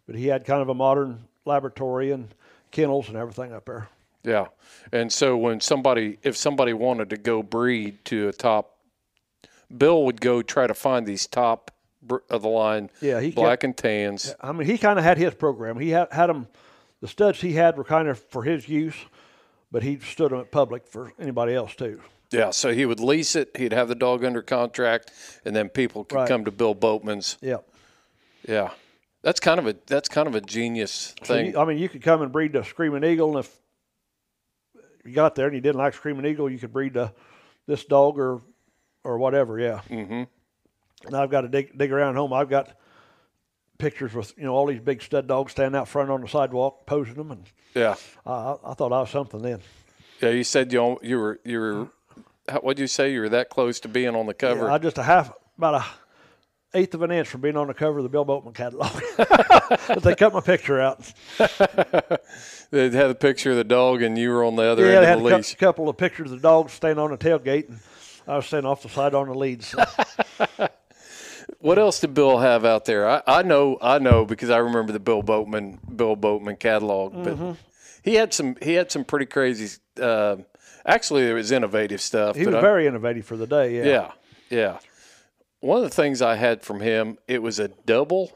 But he had kind of a modern laboratory and kennels and everything up there. Yeah, and so when somebody, if somebody wanted to go breed to a top, Bill would go try to find these top of the line, Yeah, he black and tans. I mean, he kind of had his program. He had had them. The studs he had were kind of for his use, but he stood them at public for anybody else too. Yeah, so he would lease it. He'd have the dog under contract, and then people could Right. come to Bill Boatman's. Yeah. Yeah, that's kind of a that's kind of a genius So thing. you, I mean, you could come and breed the Screaming Eagle, and if you got there and you didn't like Screaming Eagle, you could breed the, this dog or or whatever. Yeah. Mm-hmm. Now I've got to dig dig around home. I've got pictures with you know all these big stud dogs standing out front on the sidewalk posing them, and yeah, I, I, thought I was something then. yeah. You said you you were you were. How, what'd you say? You were that close to being on the cover. I just a half about a eighth of an inch from being on the cover of the Bill Boatman catalog. [LAUGHS] but they cut my picture out. [LAUGHS] They had a picture of the dog, and you were on the other Yeah, they had end a of the leash. couple of pictures of the dogs standing on the tailgate, and I was standing off the side on the leads. [LAUGHS] What else did Bill have out there? I, I know, I know because I remember the Bill Boatman Bill Boatman catalog. But Mm-hmm. he had some he had some pretty crazy. Uh, actually, there was innovative stuff. He was I- very innovative for the day. Yeah. yeah, yeah. One of the things I had from him, it was a double,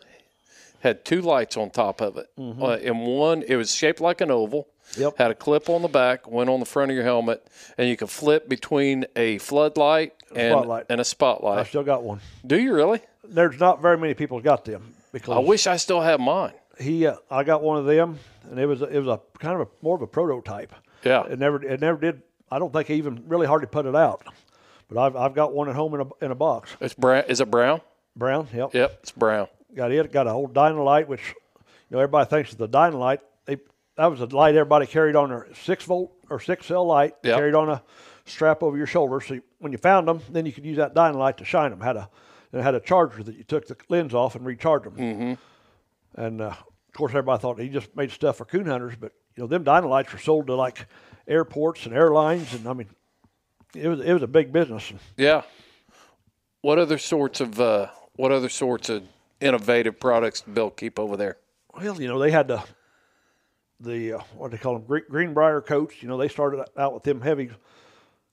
had two lights on top of it. Mm-hmm. Uh, and one, it was shaped like an oval. Yep. Had a clip on the back, went on the front of your helmet, and you could flip between a floodlight and spotlight. and a I spotlight. I still got one. Do you really? There's not very many people got them because I wish I still had mine. he. Uh, I got one of them, and it was it was a kind of a more of a prototype. Yeah. It never it never did. I don't think he even really hardly put it out. But I've I've got one at home in a in a box. It's brown. Is it brown? Brown. Yep. Yep, it's brown. Got it. Got a old Dynalite, which you know everybody thinks is the Dynalite. They that was a light everybody carried on their six volt or six cell light Yep. carried on a strap over your shoulder. So you- when you found them, then you could use that Dynalite to shine them. Had a it had a charger that you took the lens off and recharged them. Mm-hmm. And uh, of course, everybody thought he just made stuff for coon hunters, but you know them Dynalites were sold to like airports and airlines, and I mean, it was it was a big business. Yeah. What other sorts of uh, what other sorts of innovative products did Bill keep over there? Well, you know, they had the the uh, what do they call them Green, Greenbrier coats. You know, they started out with them heavy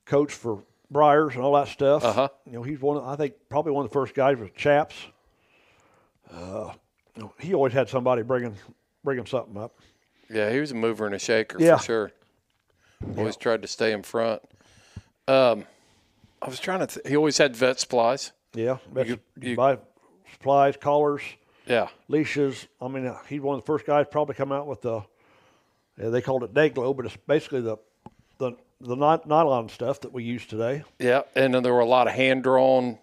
coats for briars and all that stuff. Uh-huh. You know, he's one. Of, I think probably one of the first guys with chaps. Uh, you know, he always had somebody bringing bringing something up. Yeah, he was a mover and a shaker Yeah. for sure. Always tried to stay in front. Um, I was trying to. Th- he always had vet supplies. Yeah, that's, You- you, buy supplies, collars, Yeah, leashes. I mean, uh, he's one of the first guys probably come out with the. Yeah, they called it Dayglow, but it's basically the the the ny- nylon stuff that we use today. yeah, and then there were a lot of hand drawn.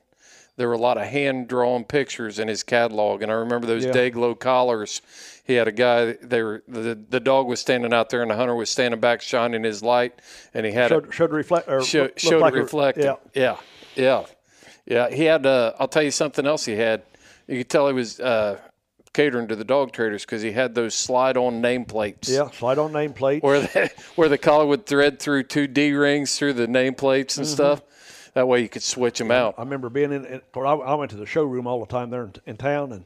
There were a lot of hand drawn pictures in his catalog, and I remember those Yeah. Dayglow collars. He had a guy. They were the the dog was standing out there, and the hunter was standing back, shining his light, and he had a, Showed, showed reflect or show, showed like a- Yeah, yeah, yeah, yeah. He had. Uh, I'll tell you something else. He had. You could tell he was uh, catering to the dog traders because he had those slide-on nameplates. yeah. Slide on nameplates. Where the [LAUGHS] where the collar would thread through two D rings through the nameplates and mm-hmm. stuff. That way you could switch them out. I remember being in. in I, I went to the showroom all the time there in, in town, and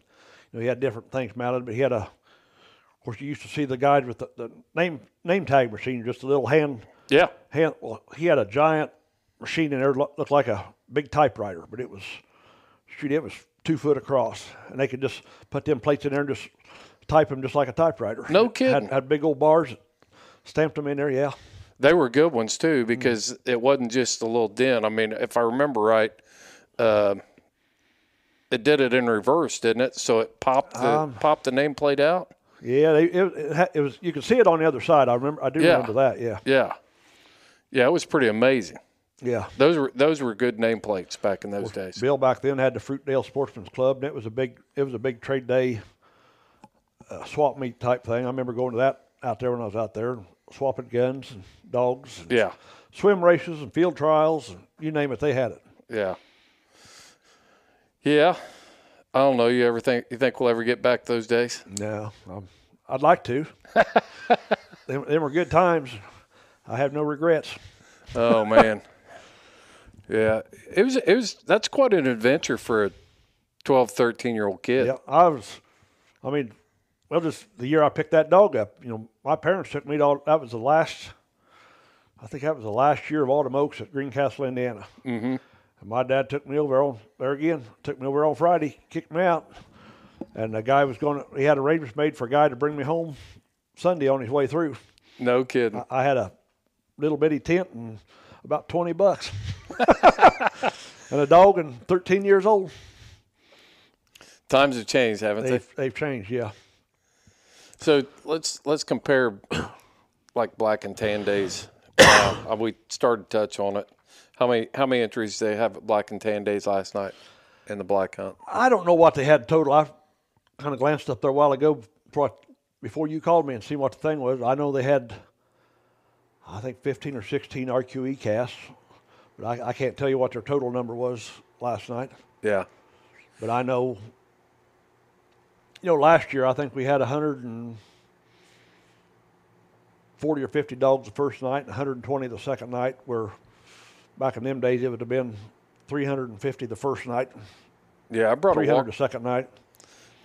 you know he had different things mounted. But he had a. Of course, you used to see the guys with the, the name name tag machine, just a little hand Yeah, hand. Well, he had a giant machine in there, looked like a big typewriter, but it was shoot, it was two foot across, and they could just put them plates in there and just type them just like a typewriter. No Had- kidding. Had, big old bars, stamped them in there. Yeah, they were good ones too because it wasn't just a little dent. I mean, if I remember right, uh, it did it in reverse, didn't it? So it popped the popped the nameplate out. yeah. They, it, it, it was. You could see it on the other side. I remember. I do Yeah. remember that. Yeah, Yeah, yeah, it was pretty amazing. Yeah. Those were those were good nameplates back in those days. Bill back then had the Fruitdale Sportsman's Club, and it was a big it was a big trade day uh, swap meet type thing. I remember going to that out there when I was out there, swapping guns and dogs, and Yeah, swim races and field trials, and you name it, they had it. yeah, yeah. I don't know. You ever think you think we'll ever get back those days? No, um, I'd like to. [LAUGHS] them, them were good times. I have no regrets. Oh man, yeah. It was it was that's quite an adventure for a 12, 13 year old kid. Yeah, I was. I mean, well, just the year I picked that dog up, you know, my parents took me to. All, that was the last. I think that was the last year of Autumn Oaks at Greencastle, Indiana. Mm-hmm. And my dad took me over on there again. Took me over on Friday, kicked me out, and the guy was going. to He had arrangements made for a guy to bring me home Sunday on his way through. No kidding. I had a little bitty tent and about twenty bucks, [LAUGHS] and a dog and thirteen years old. Times have changed, haven't they? They've they've changed, yeah. So let's let's compare like black and tan days. Uh, we started to touch on it. How many how many entries did they have at black and tan days last night in the black hunt? I don't know what they had total. I kind of glanced up there a while ago before, I- before you called me and seen what the thing was. I know they had, I think, 15 or 16 RQE casts, I, I can't tell you what their total number was last night. Yeah. But I know, you know, last year I think we had 140 or 50 dogs the first night and 120 the second night, where back in them days it would have been 350 the first night, Yeah, I brought a 300 walk, the second night.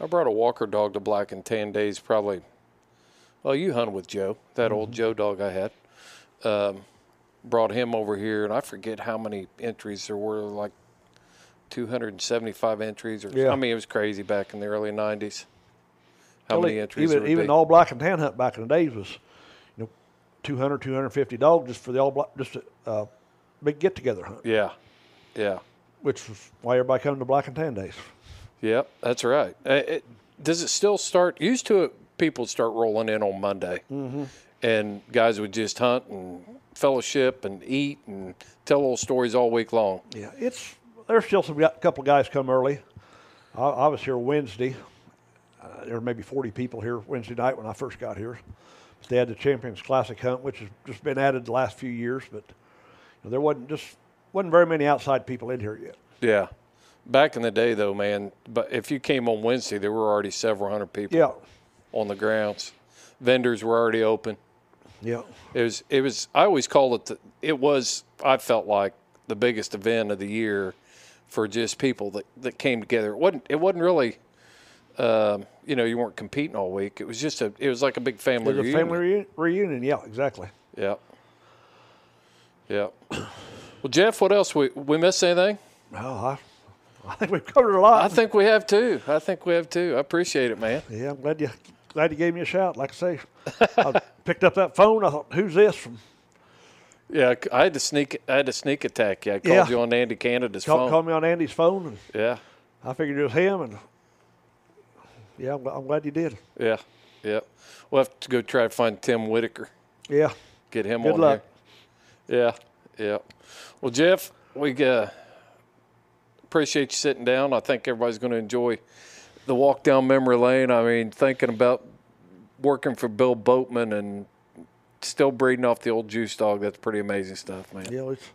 I brought a walker dog to black and tan days probably. Well, you hunted with Joe, that old Joe dog I had. Um, brought him over here, and I forget how many entries there were, like 275 entries, or Yeah. I mean, it was crazy back in the early 90s. How Well, many entries Even even all black and tan hunt back in the days was, you know, 200, 250 dogs just for the all black, just a uh, big get together hunt, Yeah, yeah. which was why everybody come to black and tan days. Yep, that's right. Uh, It, does it still start? Used to it, people start rolling in on Monday, mm-hmm. and guys would just hunt and fellowship and eat and tell little stories all week long. Yeah, it's there's still some couple of guys come early. I, I was here Wednesday. Uh, there were maybe 40 people here Wednesday night when I first got here. But they had the Champions Classic hunt, which has just been added the last few years, but you know, there wasn't just wasn't very many outside people in here yet. Yeah, back in the day though, man. But if you came on Wednesday, there were already several hundred people Yeah, on the grounds. Vendors were already open. Yeah, It was. It was. I always call it. The, it was. I felt like the biggest event of the year for just people that, that came together. It wasn't it wasn't really um, you know, you weren't competing all week. It was just a it was like a big family It was a reunion. family reu- reunion. Yeah, exactly. Yeah. Yeah. Well, Jeff, what else? We we missed anything? Well, I, I think we've covered a lot. I think we have too. I think we have too. I appreciate it, man. yeah, I'm glad you glad you gave me a shout. Like I say, [LAUGHS] I picked up that phone. I thought, who's this from? Yeah, I had to sneak. I had to sneak attack Yeah, I called Yeah. you on Andy Canada's Call, phone. called me on Andy's phone, and Yeah, I figured it was him. And yeah, I'm, I'm glad you did. yeah, yeah. We'll have to go try to find Tim Whitaker. Yeah, Get him Good on luck. here. Yeah, yeah. Well, Jeff, we uh, appreciate you sitting down. I think everybody's going to enjoy the walk down memory lane. I mean, thinking about working for Bill Boatman and still breeding off the old juice dog. That's pretty amazing stuff, man. Yeah, it's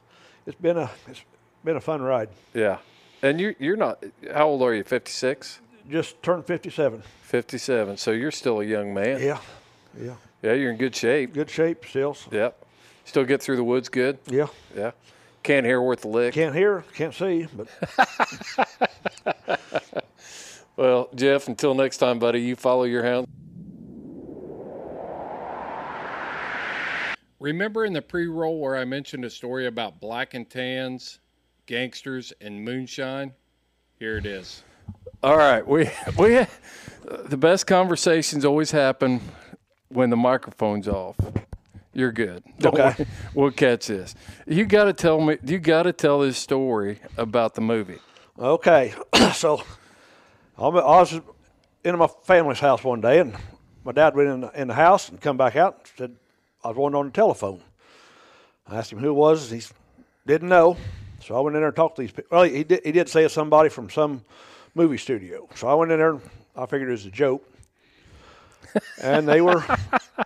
it's been a it's been a fun ride. Yeah. And you you're not. How old are you? Fifty six. Just turned 57. 57. So you're still a young man. Yeah, yeah, Yeah, you're in good shape. good shape still. Yep. Still get through the woods good. Yeah, Yeah. Can't hear worth a lick. can't hear, can't see, but [LAUGHS] Well, Jeff, until next time, buddy, you follow your hound. Remember in the pre roll where I mentioned a story about black and tans, gangsters, and moonshine? Here it is. All right. We, [LAUGHS] we, the best conversations always happen when the microphone's off. You're good. Don't [LAUGHS] Okay. worry. We'll catch this. You got to tell me, you got to tell this story about the movie. Okay, [CLEARS THROAT] so I'm- I was in my family's house one day, and my dad went in the, in the house and come back out and said I was wanted on the telephone. I asked him who it was. He didn't know, so I went in there and talked to these people. Well, he did. He did say it's somebody from some movie studio. So I went in there. I figured it was a joke, [LAUGHS] and they were,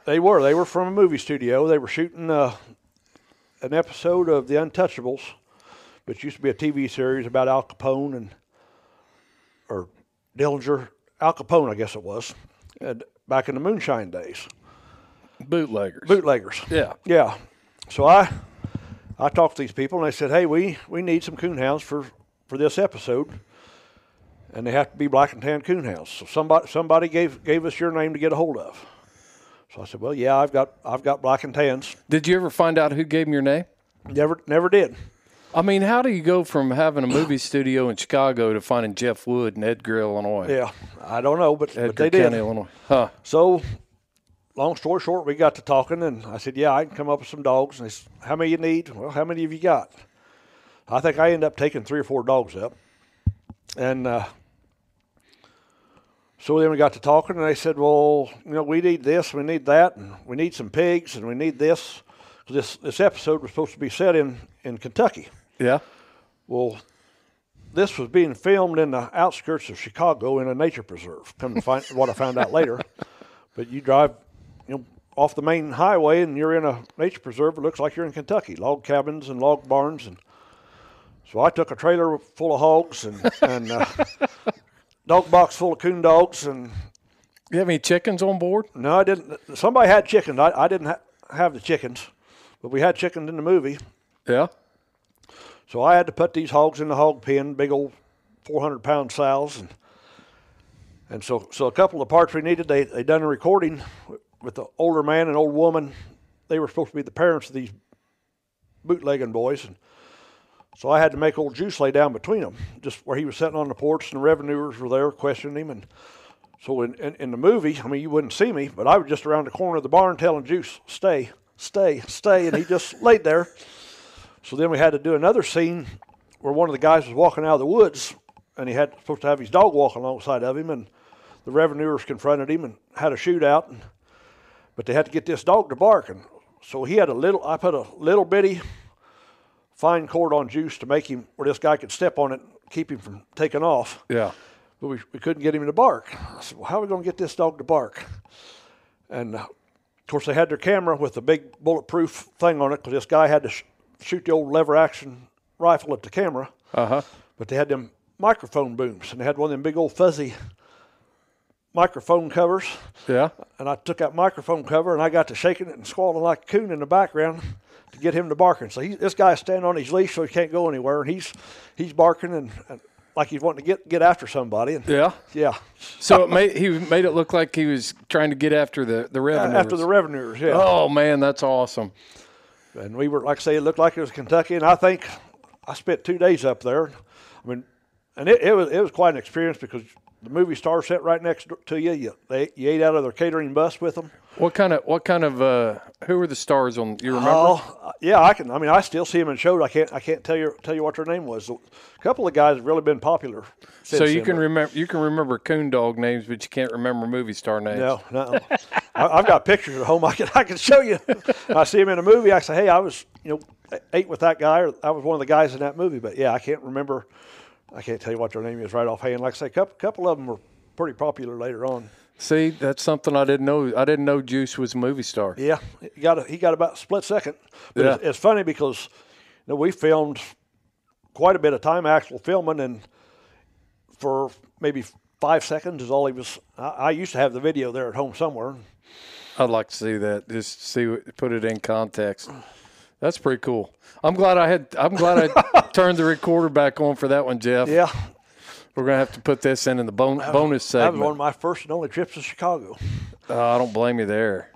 they were, they were from a movie studio. They were shooting uh, an episode of The Untouchables which used to be a TV series about Al Capone and or Dillinger, Al Capone, I guess it was, and back in the moonshine days, Bootleggers. bootleggers. yeah. Yeah. So I I talked to these people and they said, "Hey, we we need some coonhounds for for this episode." And they have to be black and tan coonhounds. So somebody somebody gave gave us your name to get a hold of. So I said, "Well, yeah, I've got I've got black and tans." Did you ever find out who gave him your name? Never never did. I mean, how do you go from having a movie [COUGHS] studio in Chicago to finding Jeff Wood in Edgar, Illinois? Yeah, I don't know, but, but Edgar they did. County, Illinois. Huh. So, long story short, we got to talking, and I said, "Yeah, I can come up with some dogs." And they said, "How many you need?" Well, how many have you got? I think I ended up taking three or four dogs up, and uh, so then we got to talking, and they said, "Well, you know, we need this, we need that, and we need some pigs, and we need this." 'Cause This this episode was supposed to be set in in Kentucky. Yeah. Well, this was being filmed in the outskirts of Chicago in a nature preserve. Come to find what I found out later. [LAUGHS] But you drive, off the main highway and you're in a nature preserve. It looks like you're in Kentucky. Log cabins and log barns and. So I took a trailer full of hogs and [LAUGHS] and uh, dog box full of coon dogs and You have any chickens on board? no, I didn't. Somebody had chickens. I, I didn't ha- have the chickens, but we had chickens in the movie. Yeah. So I had to put these hogs in the hog pen, big old 400 pound sows, and and so so a couple of the parts we needed, they they done a recording with- the older man and old woman. They were supposed to be the parents of these bootlegging boys, and so I had to make old Juice lay down between them, just where he was sitting on the porch, and the revenuers were there questioning him, and so in, in in the movie, I mean, you wouldn't see me, but I was just around the corner of the barn telling Juice, "Stay, stay, stay," and he just [LAUGHS] laid there. So then we had to do another scene where one of the guys was walking out of the woods and he had supposed to have his dog walking alongside of him and the revenuers confronted him and had a shootout and, but they had to get this dog to bark and so he had a little I put a little bitty fine cord on juice to make him where this guy could step on it and keep him from taking off Yeah. but we, we couldn't get him to bark. I said, well, how are we going to get this dog to bark? And uh, of course, they had their camera with a big bulletproof thing on it because this guy had to sh- shoot the old lever action rifle at the camera. Uh huh. But they had them microphone booms, and they had one of them big old fuzzy microphone covers. Yeah. And I took that microphone cover and I got to shaking it and squalling like a coon in the background. to get him to barking. So he, this guy's standing on his leash, so he can't go anywhere, and he's he's barking and, and like he's wanting to get get after somebody. And Yeah. yeah, So it made he made it look like he was trying to get after the the uh, revenue. after the revenuers. Yeah, Oh man, that's awesome. and we were like I say, it looked like it was Kentucky, and I think I spent two days up there. I mean, and it, it was it was quite an experience because the movie star sat right next to you. You they, you ate out of their catering bus with them. What kind of what kind of uh, who were the stars on? You remember? Oh, yeah, I can. I mean, I still see them in shows. I can't. I can't tell you tell you what their name was. A couple of guys have really been popular. so you can remember you can remember coon dog names, but you can't remember movie star names. No, no. I, I've got pictures at home. I can I can show you. I see them in a movie. I say, hey, I was you know ate with that guy, or I was one of the guys in that movie. But yeah, I can't remember. I can't tell you what their name is right offhand. Like I say, a couple, couple of them were pretty popular later on. See, that's something I didn't know. I didn't know Juice was a movie star. Yeah, he got a, he got about a split second. But Yeah. it's, it's funny because you know, we filmed quite a bit of time actual filming, and for maybe five seconds is all he was. I, I used to have the video there at home somewhere. I'd like to see that. Just see put it in context. That's pretty cool. I'm glad I had. I'm glad I [LAUGHS] turned the recorder back on for that one, Jeff. Yeah, We're gonna have to put this in in the bon- bonus that was one of my first and only trips to Chicago. Uh, I don't blame you there.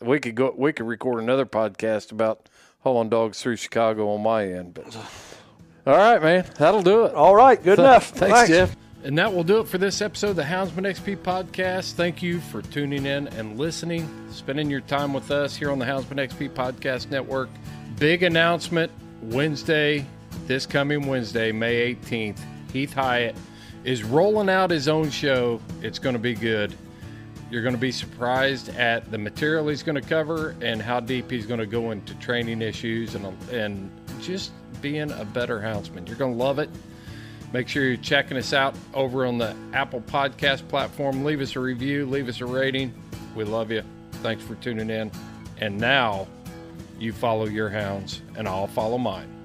We could go. We could record another podcast about hauling dogs through Chicago on my end. But [SIGHS] all right, man, that'll do it. All right, good enough. Thanks, Jeff. And that will do it for this episode of the Houndsman XP podcast. Thank you for tuning in and listening, spending your time with us here on the Houndsman XP podcast network. Big announcement Wednesday, this coming Wednesday, May 18th. Heath Hyatt is rolling out his own show. It's going to be good. You're going to be surprised at the material he's going to cover and how deep he's going to go into training issues and, and just being a better houndsman. You're going to love it. Make sure you're checking us out over on the Apple Podcast platform. Leave us a review, leave us a rating. We love you. Thanks for tuning in. And now you follow your hounds, and I'll follow mine.